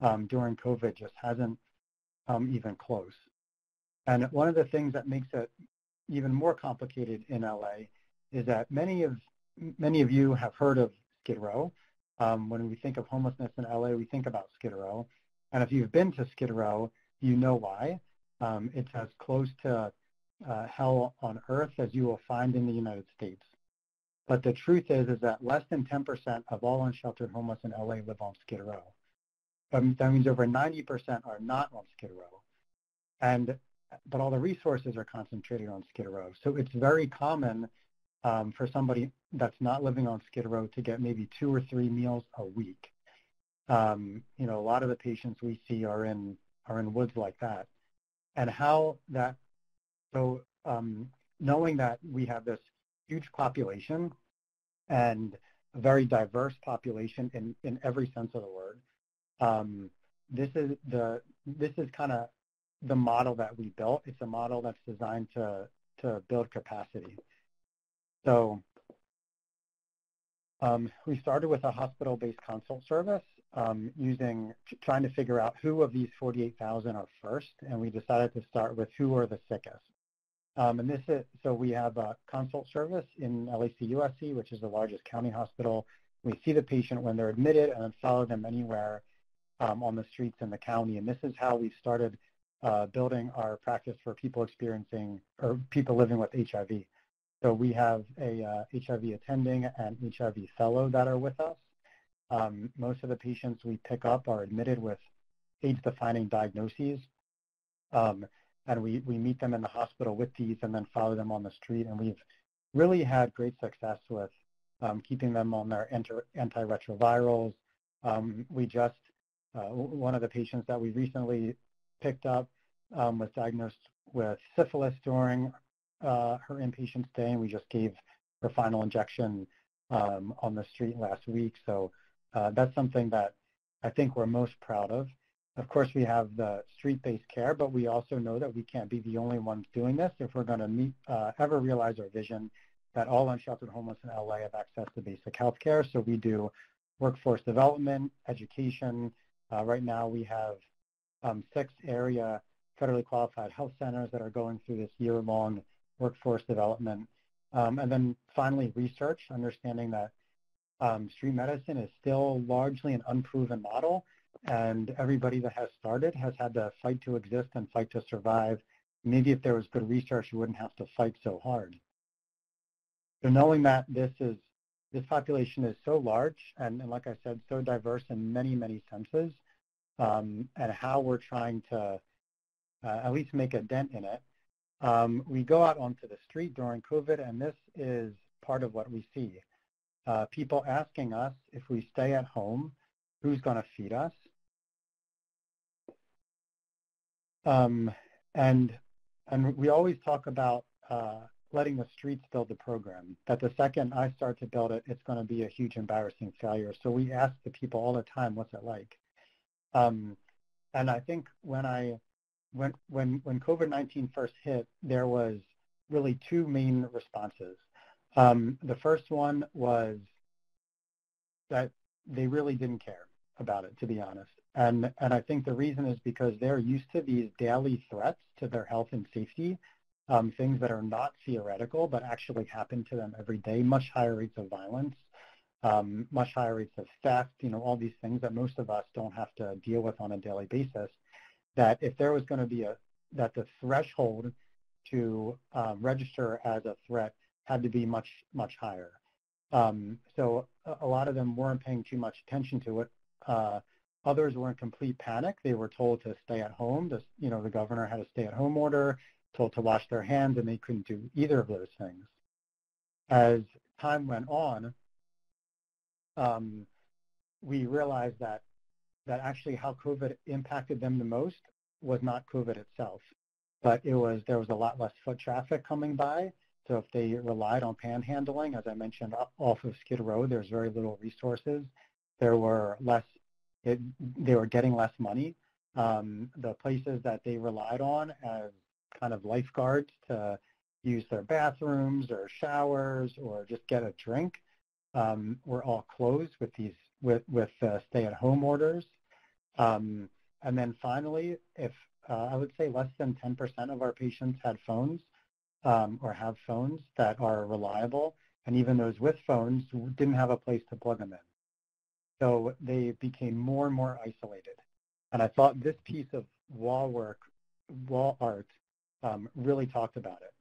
um, during COVID, just hasn't um, even close. And one of the things that makes it even more complicated in LA is that many of many of you have heard of Skid Row. Um, when we think of homelessness in LA, we think about Skid Row. And if you've been to Skid Row, you know why. Um, it's as close to uh, hell on earth as you will find in the United States. But the truth is, is that less than 10% of all unsheltered homeless in LA live on Skid Row. That means over 90% are not on Skid Row. And, but all the resources are concentrated on Skid Row. So it's very common um, for somebody that's not living on Skid Row to get maybe two or three meals a week. Um, you know, a lot of the patients we see are in are in woods like that, and how that. So um, knowing that we have this huge population and a very diverse population in in every sense of the word, um, this is the this is kind of the model that we built. It's a model that's designed to, to build capacity. So um, we started with a hospital-based consult service um, using, trying to figure out who of these 48,000 are first, and we decided to start with who are the sickest. Um, and this is, so we have a consult service in LAC USC, which is the largest county hospital. We see the patient when they're admitted and then follow them anywhere um, on the streets in the county. And this is how we started uh, building our practice for people experiencing or people living with HIV. So we have a uh, HIV attending and HIV fellow that are with us. Um, most of the patients we pick up are admitted with AIDS-defining diagnoses. Um, and we, we meet them in the hospital with these and then follow them on the street. And we've really had great success with um, keeping them on their antiretrovirals. Um, we just, uh, one of the patients that we recently picked up um, was diagnosed with syphilis during uh, her inpatient stay, and we just gave her final injection um, on the street last week. So uh, that's something that I think we're most proud of. Of course, we have the street-based care, but we also know that we can't be the only ones doing this if we're going to meet, uh, ever realize our vision that all unsheltered homeless in LA have access to basic health care. So we do workforce development, education. Uh, right now we have um, six area federally qualified health centers that are going through this year-long workforce development. Um, and then finally, research, understanding that um, street medicine is still largely an unproven model, and everybody that has started has had to fight to exist and fight to survive. Maybe if there was good research, you wouldn't have to fight so hard. So knowing that this is this population is so large and, and like I said, so diverse in many, many senses, um, and how we're trying to uh, at least make a dent in it. Um, we go out onto the street during COVID, and this is part of what we see. Uh, people asking us if we stay at home, who's going to feed us? Um, and, and we always talk about uh, letting the streets build the program, that the second I start to build it, it's going to be a huge embarrassing failure. So we ask the people all the time, what's it like? Um, and I think when I when when when COVID-19 first hit, there was really two main responses. Um, the first one was that they really didn't care about it, to be honest. And and I think the reason is because they're used to these daily threats to their health and safety, um, things that are not theoretical but actually happen to them every day. Much higher rates of violence, um, much higher rates of theft. You know, all these things that most of us don't have to deal with on a daily basis that if there was going to be a, that the threshold to um, register as a threat had to be much, much higher. Um, so a, a, lot of them weren't paying too much attention to it. Uh, others were in complete panic. They were told to stay at home. The, you know, the governor had a stay-at-home order, told to wash their hands, and they couldn't do either of those things. As time went on, um, we realized that that actually how COVID impacted them the most was not COVID itself, but it was there was a lot less foot traffic coming by. So if they relied on panhandling, as I mentioned, off of Skid Row, there's very little resources. There were less, it, they were getting less money. Um, the places that they relied on as kind of lifeguards to use their bathrooms or showers or just get a drink um, were all closed with these with with uh, stay-at-home orders. Um, and then finally, if uh, I would say less than 10% of our patients had phones um, or have phones that are reliable, and even those with phones didn't have a place to plug them in. So they became more and more isolated. And I thought this piece of wall work, wall art, um, really talked about it.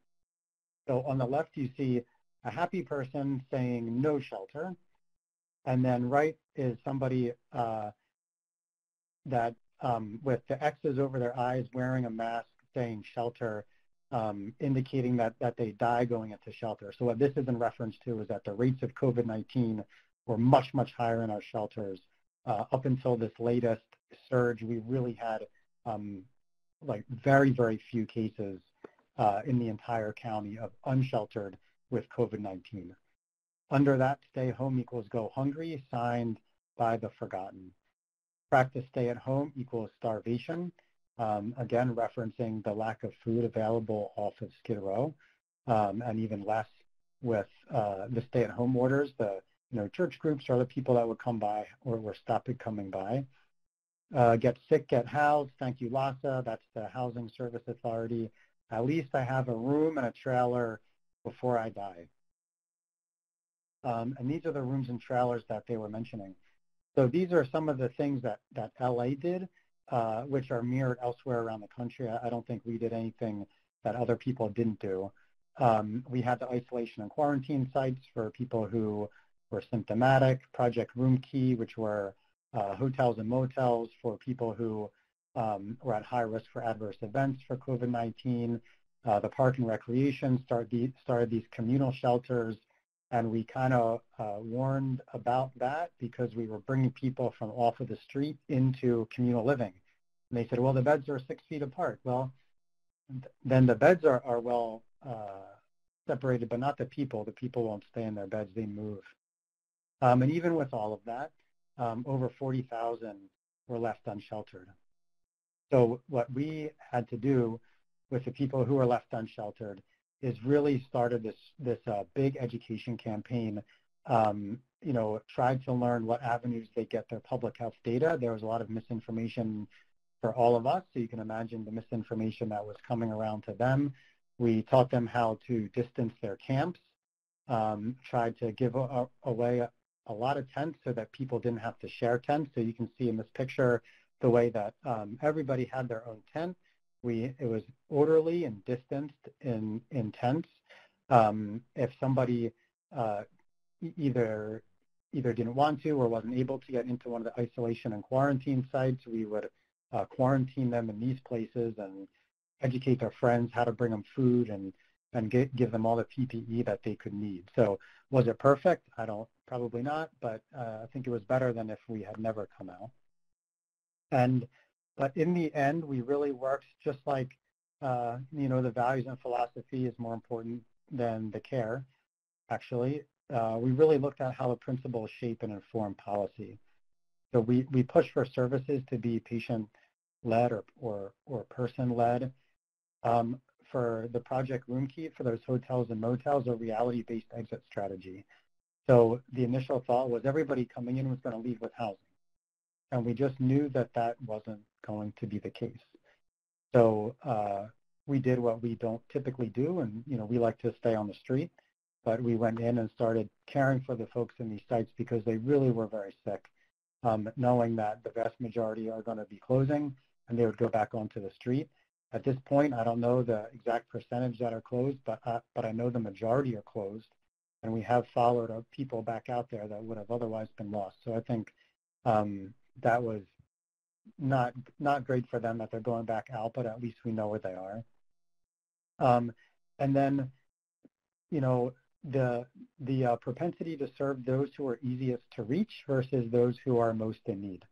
So on the left, you see a happy person saying no shelter. And then right is somebody uh, that um, with the X's over their eyes, wearing a mask, saying shelter, um, indicating that, that they die going into shelter. So what this is in reference to is that the rates of COVID-19 were much, much higher in our shelters. Uh, up until this latest surge, we really had um, like very, very few cases uh, in the entire county of unsheltered with COVID-19. Under that, stay home equals go hungry, signed by the Forgotten practice stay at home equals starvation. um, again referencing the lack of food available off of Skid Row, um, and even less with uh, the stay-at-home orders. The you know church groups are the people that would come by or were stopping coming by. Uh, get sick, get housed. Thank you, LAHSA. That's the Housing Service Authority. At least I have a room and a trailer before I die. Um, and these are the rooms and trailers that they were mentioning. So these are some of the things that, that LA did, uh, which are mirrored elsewhere around the country. I, I, don't think we did anything that other people didn't do. Um, we had the isolation and quarantine sites for people who were symptomatic, Project Room Key, which were uh, hotels and motels for people who um, were at high risk for adverse events for COVID-19. Uh, the Park and Recreation start the, started these communal shelters, and we kind of uh, warned about that because we were bringing people from off of the street into communal living. And they said, well, the beds are six feet apart. Well, then the beds are, are well uh, separated, but not the people. The people won't stay in their beds, they move. Um, and even with all of that, um, over 40,000 were left unsheltered. So what we had to do with the people who were left unsheltered is really started this this uh, big education campaign. Um, you know, tried to learn what avenues they get their public health data. There was a lot of misinformation for all of us, so you can imagine the misinformation that was coming around to them. We taught them how to distance their camps, um, tried to give a, away a, lot of tents so that people didn't have to share tents. So you can see in this picture the way that um, everybody had their own tent. We, it was orderly and distanced in, in tents. Um, if somebody uh, either either didn't want to or wasn't able to get into one of the isolation and quarantine sites, we would uh, quarantine them in these places and educate their friends how to bring them food and and get, give them all the PPE that they could need. So was it perfect? I don't, probably not, but uh, I think it was better than if we had never come out. And, but in the end, we really worked just like, uh, you know, the values and philosophy is more important than the care, actually. Uh, we really looked at how the principles shape and inform policy. So we, we push for services to be patient-led or, or, or person-led. Um, for the project room key for those hotels and motels a reality-based exit strategy. So the initial thought was everybody coming in was going to leave with housing. And we just knew that that wasn't going to be the case. So uh, we did what we don't typically do, and you know we like to stay on the street, but we went in and started caring for the folks in these sites because they really were very sick, um, knowing that the vast majority are going to be closing and they would go back onto the street. At this point, I don't know the exact percentage that are closed, but, uh, but I know the majority are closed. And we have followed uh, people back out there that would have otherwise been lost. So I think um, that was not not great for them that they're going back out, but at least we know where they are. Um, and then, you know, the the uh, propensity to serve those who are easiest to reach versus those who are most in need.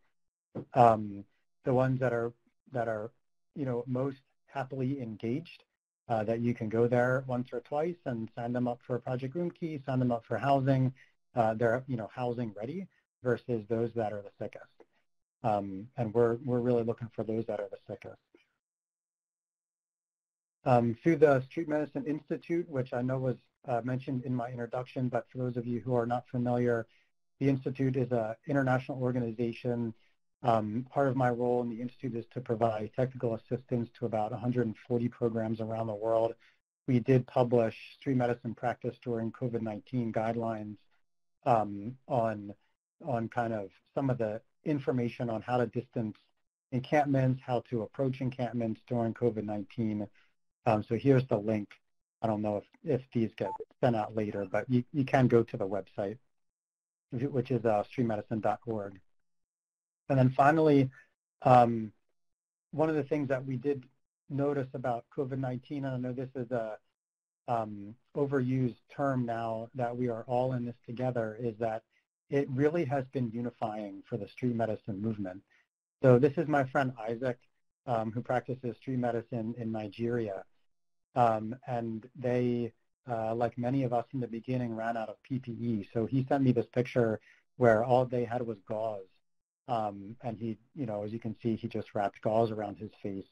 Um, the ones that are that are you know most happily engaged, uh, that you can go there once or twice and sign them up for a Project Room Key, sign them up for housing. Uh, they're you know housing ready versus those that are the sickest. Um, and we're we're really looking for those that are the sickest. Um, through the Street Medicine Institute, which I know was uh, mentioned in my introduction, but for those of you who are not familiar, the Institute is an international organization um, part of my role in the Institute is to provide technical assistance to about 140 programs around the world. We did publish street medicine practice during COVID-19 guidelines um, on, on kind of some of the information on how to distance encampments, how to approach encampments during COVID-19. Um, so here's the link. I don't know if, if these get sent out later, but you, you can go to the website, which is uh, streetmedicine.org. And then finally, um, one of the things that we did notice about COVID-19, and I know this is a um, overused term now that we are all in this together, is that it really has been unifying for the street medicine movement. So this is my friend Isaac, um, who practices street medicine in Nigeria. Um, and they, uh, like many of us in the beginning, ran out of PPE. So he sent me this picture where all they had was gauze Um, and he, you know, as you can see, he just wrapped gauze around his face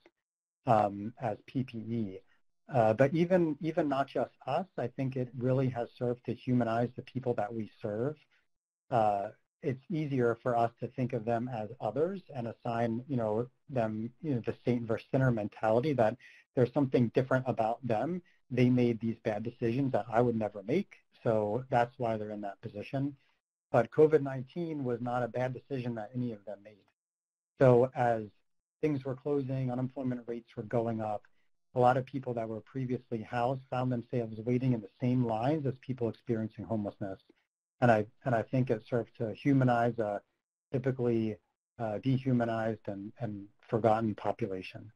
um, as PPE. Uh, but even even not just us, I think it really has served to humanize the people that we serve. Uh, it's easier for us to think of them as others and assign, you know, them, you know, the saint versus sinner mentality that there's something different about them. They made these bad decisions that I would never make, so that's why they're in that position. But COVID-19 was not a bad decision that any of them made. So as things were closing, unemployment rates were going up, a lot of people that were previously housed found themselves waiting in the same lines as people experiencing homelessness. And I, and I think it served to humanize a typically uh, dehumanized and, and forgotten population.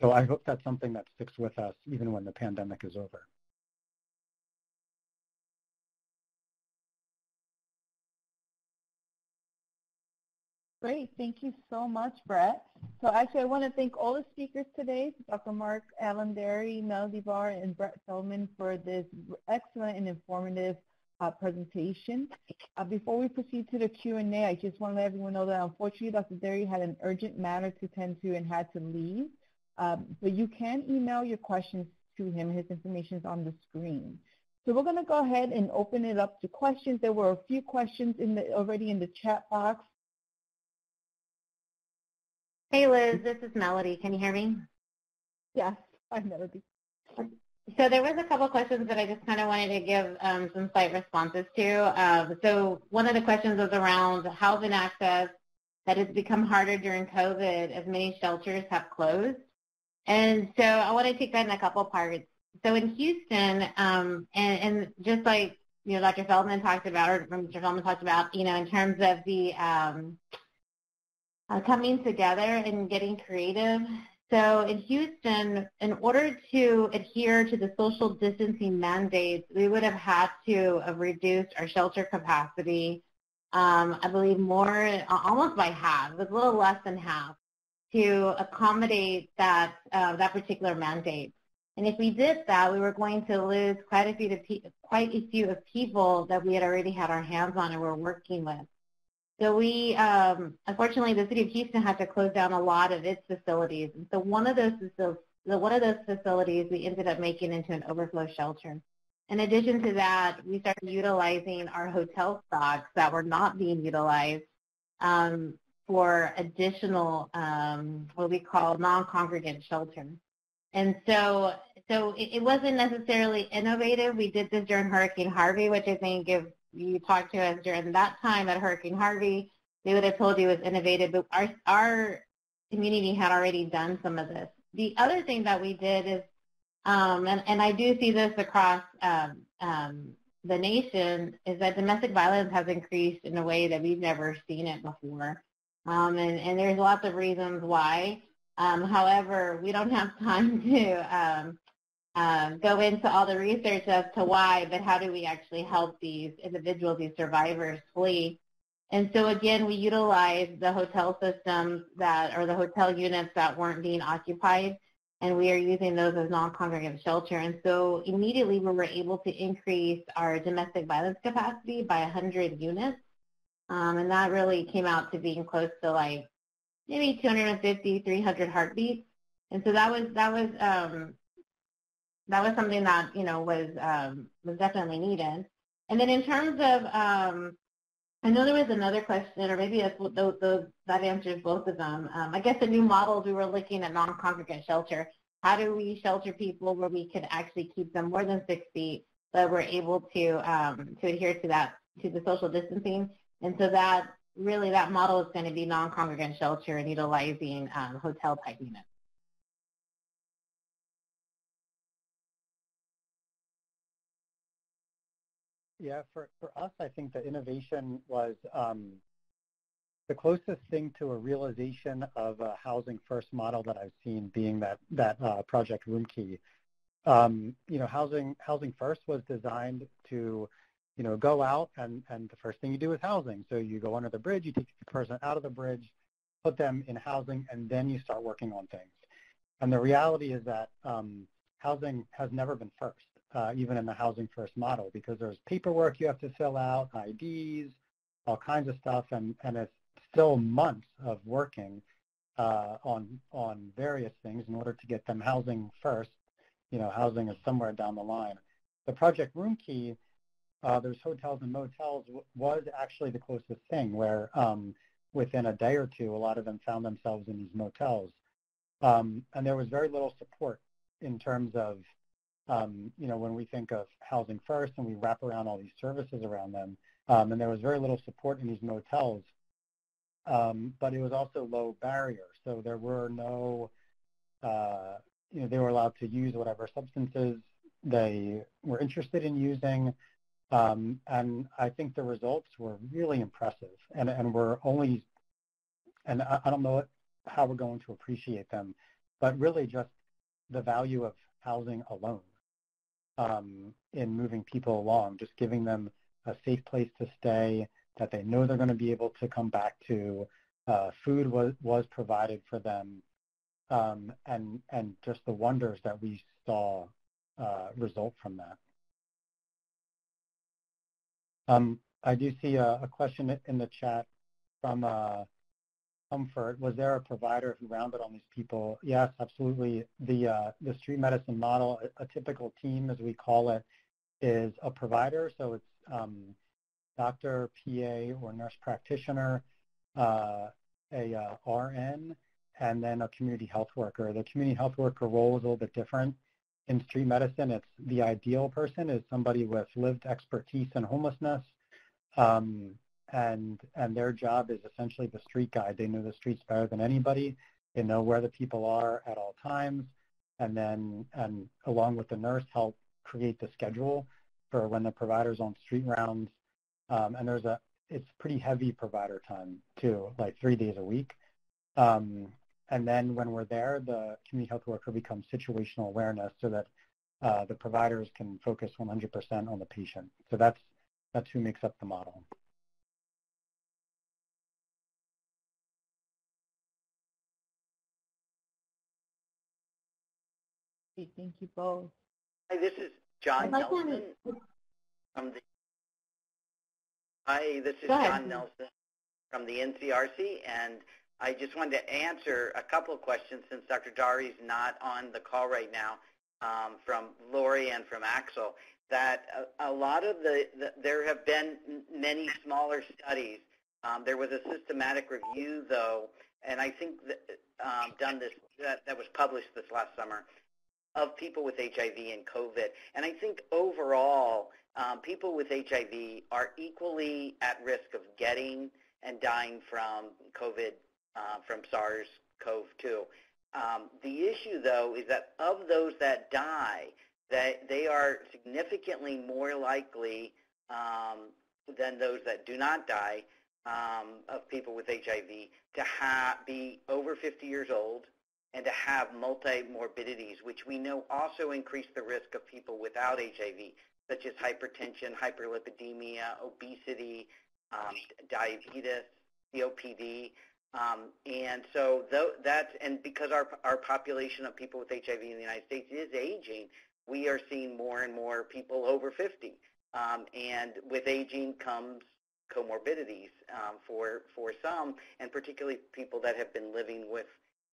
So I hope that's something that sticks with us even when the pandemic is over. Great. Thank you so much, Brett. So actually, I want to thank all the speakers today, Dr. Mark Alain Dery, Melody Barr, and Brett Feldman for this excellent and informative uh, presentation. Uh, before we proceed to the Q&A, I just want to let everyone know that unfortunately Dr. Dery had an urgent matter to tend to and had to leave. Um, but you can email your questions to him. His information is on the screen. So we're going to go ahead and open it up to questions. There were a few questions in the, already in the chat box. Hey Liz, this is Melody. Can you hear me? Yes, I'm Melody. So there was a couple questions that I just kind of wanted to give um, some slight responses to. Um, so one of the questions was around housing access that has become harder during COVID as many shelters have closed. And so I want to take that in a couple parts. So in Houston, um, and, and, just like you know, Dr. Feldman talked about, or Mr. Feldman talked about, you know, in terms of the um, uh, coming together and getting creative. So in Houston, in order to adhere to the social distancing mandates, we would have had to have reduced our shelter capacity, um, I believe more, almost by half, it was a little less than half, to accommodate that, uh, that particular mandate. And if we did that, we were going to lose quite a few, quite a few of people that we had already had our hands on and were working with. So we, um, unfortunately, the city of Houston had to close down a lot of its facilities. And so one of those one of those facilities we ended up making into an overflow shelter. In addition to that, we started utilizing our hotel stocks that were not being utilized um, for additional um, what we call non-congregant shelter. And so, so it, it, wasn't necessarily innovative. We did this during Hurricane Harvey, which I think if you talked to us during that time at Hurricane Harvey, they would have told you it was innovative, but our, our community had already done some of this. The other thing that we did is, um, and, and I do see this across um, um, the nation, is that domestic violence has increased in a way that we've never seen it before. Um, and, and there's lots of reasons why. Um, however, we don't have time to um, go into all the research as to why, but how do we actually help these individuals, these survivors flee? And so again, we utilize the hotel systems that, or the hotel units that weren't being occupied, and we are using those as non-congregate shelter. And so immediately we were able to increase our domestic violence capacity by 100 units. Um, and that really came out to being close to like maybe 250, 300 heartbeats. And so that was, that was um, that was something that you know was um, was definitely needed. And then in terms of, um, I know there was another question, or maybe that's, those, those, that answers both of them. Um, I guess the new models we were looking at non-congregate shelter. How do we shelter people where we can actually keep them more than six feet, but we're able to um, to adhere to that to the social distancing? And so that really that model is going to be non-congregate shelter and utilizing um, hotel type units. Yeah, for, for us, I think the innovation was um, the closest thing to a realization of a housing first model that I've seen being that, that uh, Project Roomkey. Um, you know, housing, housing first was designed to, you know, go out and, and the first thing you do is housing. So you go under the bridge, you take the person out of the bridge, put them in housing, and then you start working on things. And the reality is that um, housing has never been first uh, even in the housing first model, because there's paperwork you have to fill out, IDs, all kinds of stuff, and, and if, still months of working uh, on on various things in order to get them housing first. You know, housing is somewhere down the line. The project Room Key, uh, there's hotels and motels, was actually the closest thing where um, within a day or two, a lot of them found themselves in these motels. Um, and there was very little support in terms of, um, you know, when we think of housing first and we wrap around all these services around them, um, and there was very little support in these motels um, but it was also low barrier. So there were no, uh, you know, they were allowed to use whatever substances they were interested in using. Um, and I think the results were really impressive and, and we're only, and I, I don't know how we're going to appreciate them, but really just the value of housing alone um, in moving people along, just giving them a safe place to stay, that they know they're going to be able to come back to. Uh, food was, was provided for them, um, and, and just the wonders that we saw uh, result from that. Um, I do see a, a, question in the chat from uh, Comfort. Was there a provider who rounded on these people? Yes, absolutely. The, uh, the street medicine model, a, a, typical team, as we call it, is a provider. So it's um, doctor, PA, or nurse practitioner, uh, a uh, RN, and then a community health worker. The community health worker role is a little bit different. In street medicine, it's the ideal person is somebody with lived expertise in homelessness, um, and and their job is essentially the street guide. They know the streets better than anybody. They know where the people are at all times, and then and along with the nurse, help create the schedule for when the provider's on street rounds um, and there's a, it's pretty heavy provider time too, like three days a week. Um, and then when we're there, the community health worker becomes situational awareness so that uh, the providers can focus 100% on the patient. So that's, that's who makes up the model. Thank you both. Hi, this is John Nelson from the Hi, this is John Nelson from the NCRC, and I just wanted to answer a couple of questions since Dr. Dery is not on the call right now um, from Lori and from Axel, that a, a lot of the, the, there have been many smaller studies. Um, there was a systematic review, though, and I think that, um, done this, that, that was published this last summer, of people with HIV and COVID. And I think overall, um, people with HIV are equally at risk of getting and dying from COVID, uh, from SARS-CoV-2. Um, the issue, though, is that of those that die, that they are significantly more likely um, than those that do not die um, of people with HIV to have, be over 50 years old and to have multi-morbidities, which we know also increase the risk of people without HIV such as hypertension, hyperlipidemia, obesity, um, diabetes, COPD. Um, and so that's, and because our, our population of people with HIV in the United States is aging, we are seeing more and more people over 50. Um, and with aging comes comorbidities um, for, for some, and particularly people that have been living with,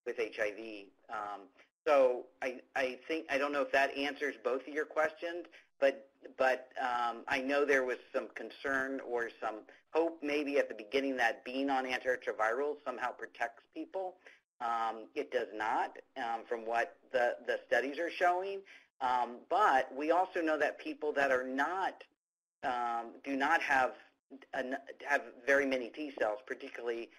with HIV. Um, so I, I think, I don't know if that answers both of your questions, but but um, I know there was some concern or some hope maybe at the beginning that being on antiretrovirals somehow protects people. Um, it does not um, from what the, the studies are showing. Um, but we also know that people that are not, um, do not have, have very many T cells, particularly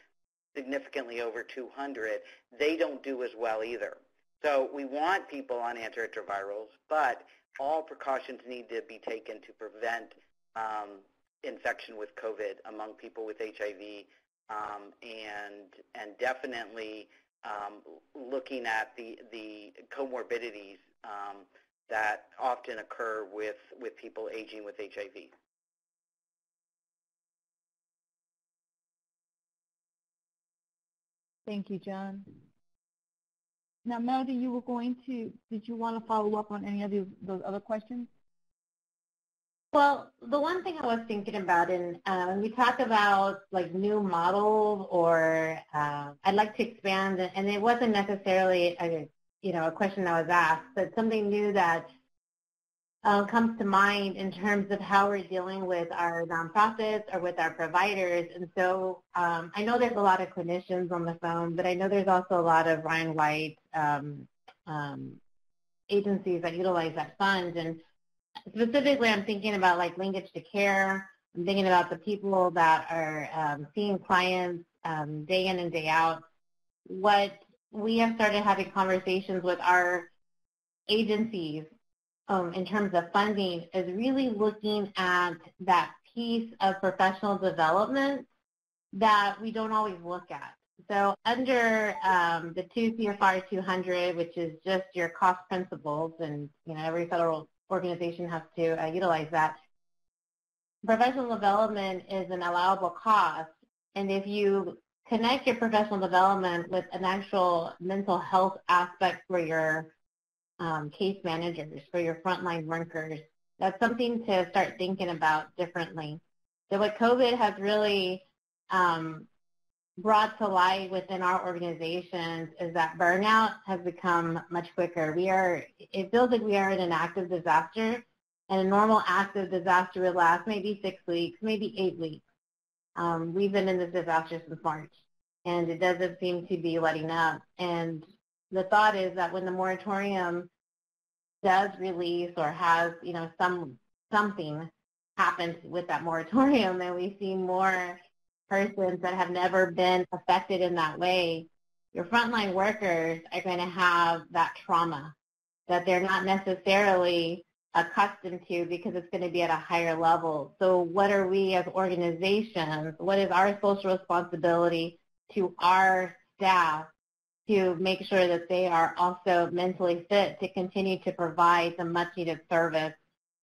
significantly over 200, they don't do as well either. So we want people on antiretrovirals, but all precautions need to be taken to prevent um, infection with COVID among people with HIV, um, and and definitely um, looking at the the comorbidities um, that often occur with with people aging with HIV. Thank you, John. Now, Melody, you were going to, did you want to follow up on any of those, other questions? Well, the one thing I was thinking about, and uh, when we talk about like new models, or uh, I'd like to expand, and it wasn't necessarily a you know a question that was asked, but something new that uh, comes to mind in terms of how we're dealing with our nonprofits or with our providers. And so um, I know there's a lot of clinicians on the phone, but I know there's also a lot of Ryan White um, um, agencies that utilize that fund. And specifically, I'm thinking about like linkage to care. I'm thinking about the people that are um, seeing clients um, day in and day out. What we have started having conversations with our agencies um, in terms of funding is really looking at that piece of professional development that we don't always look at. So under um, the 2 CFR 200, which is just your cost principles, and you know every federal organization has to uh, utilize that, professional development is an allowable cost. And if you connect your professional development with an actual mental health aspect for your um, case managers, for your frontline workers. That's something to start thinking about differently. So what COVID has really um, brought to light within our organizations is that burnout has become much quicker. We are, it feels like we are in an active disaster, and a normal active disaster would last maybe six weeks, maybe eight weeks. Um, we've been in this disaster since March, and it doesn't seem to be letting up. And the thought is that when the moratorium does release or has, you know, some something happens with that moratorium and we see more persons that have never been affected in that way, your frontline workers are going to have that trauma that they're not necessarily accustomed to because it's going to be at a higher level. So what are we as organizations, what is our social responsibility to our staff to make sure that they are also mentally fit to continue to provide the much needed service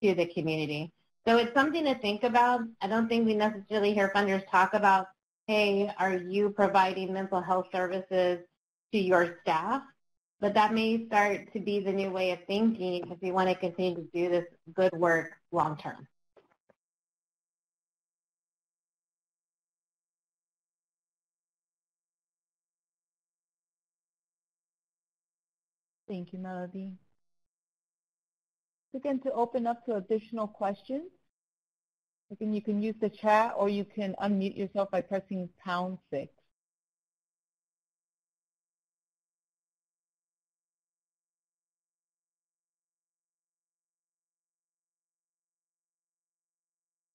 to the community. So it's something to think about. I don't think we necessarily hear funders talk about, hey, are you providing mental health services to your staff? But that may start to be the new way of thinking if we want to continue to do this good work long term. Thank you, Melody. Again, to open up to additional questions, again, you can use the chat or you can unmute yourself by pressing pound six.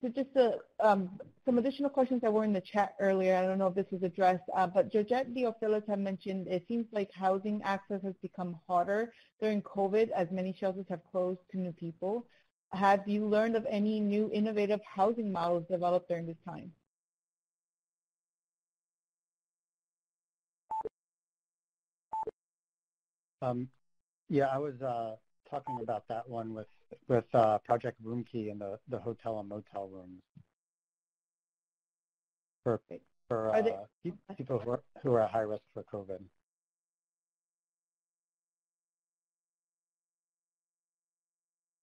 So just a, um, some additional questions that were in the chat earlier. I don't know if this was addressed, uh, but Georgette Theophilus had mentioned it seems like housing access has become harder during COVID as many shelters have closed to new people. Have you learned of any new innovative housing models developed during this time? Um, yeah, I was uh, talking about that one with with uh, Project Roomkey in the, the hotel and motel rooms for for uh, they, people who are, who are at high risk for COVID.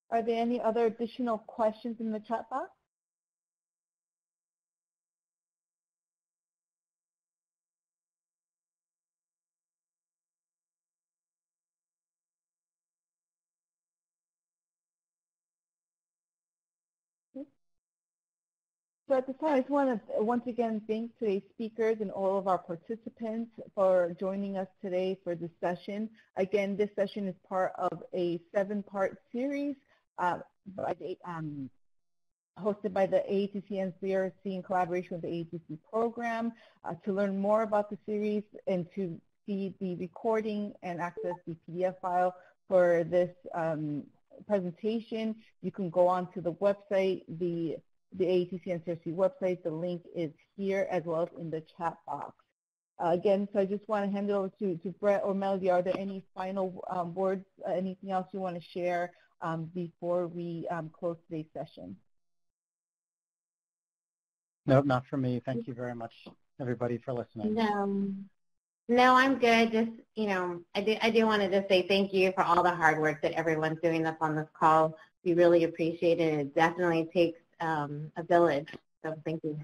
Are there any other additional questions in the chat box? So at this time, I just want to once again thank today's speakers and all of our participants for joining us today for this session. Again, this session is part of a seven-part series uh, by the, um, hosted by the AETC NCRC in collaboration with the AETC program. Uh, to learn more about the series and to see the recording and access the PDF file for this um, presentation, you can go onto the website, the the AETC NCRC website. The link is here as well as in the chat box. Uh, again, so I just want to hand it over to, to Brett or Melody. Are there any final um, words, uh, anything else you want to share um, before we um, close today's session? No, not for me. Thank you very much, everybody, for listening. No, no, I'm good. Just, you know, I do, I do want to just say thank you for all the hard work that everyone's doing up on this call. we really appreciate it. It definitely takes um, a village. So thank you.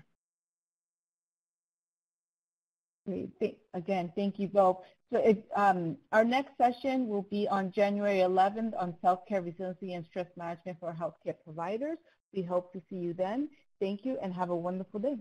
Again, thank you both. So it, um, our next session will be on January 11th on self-care resiliency and stress management for healthcare providers. We hope to see you then. Thank you and have a wonderful day.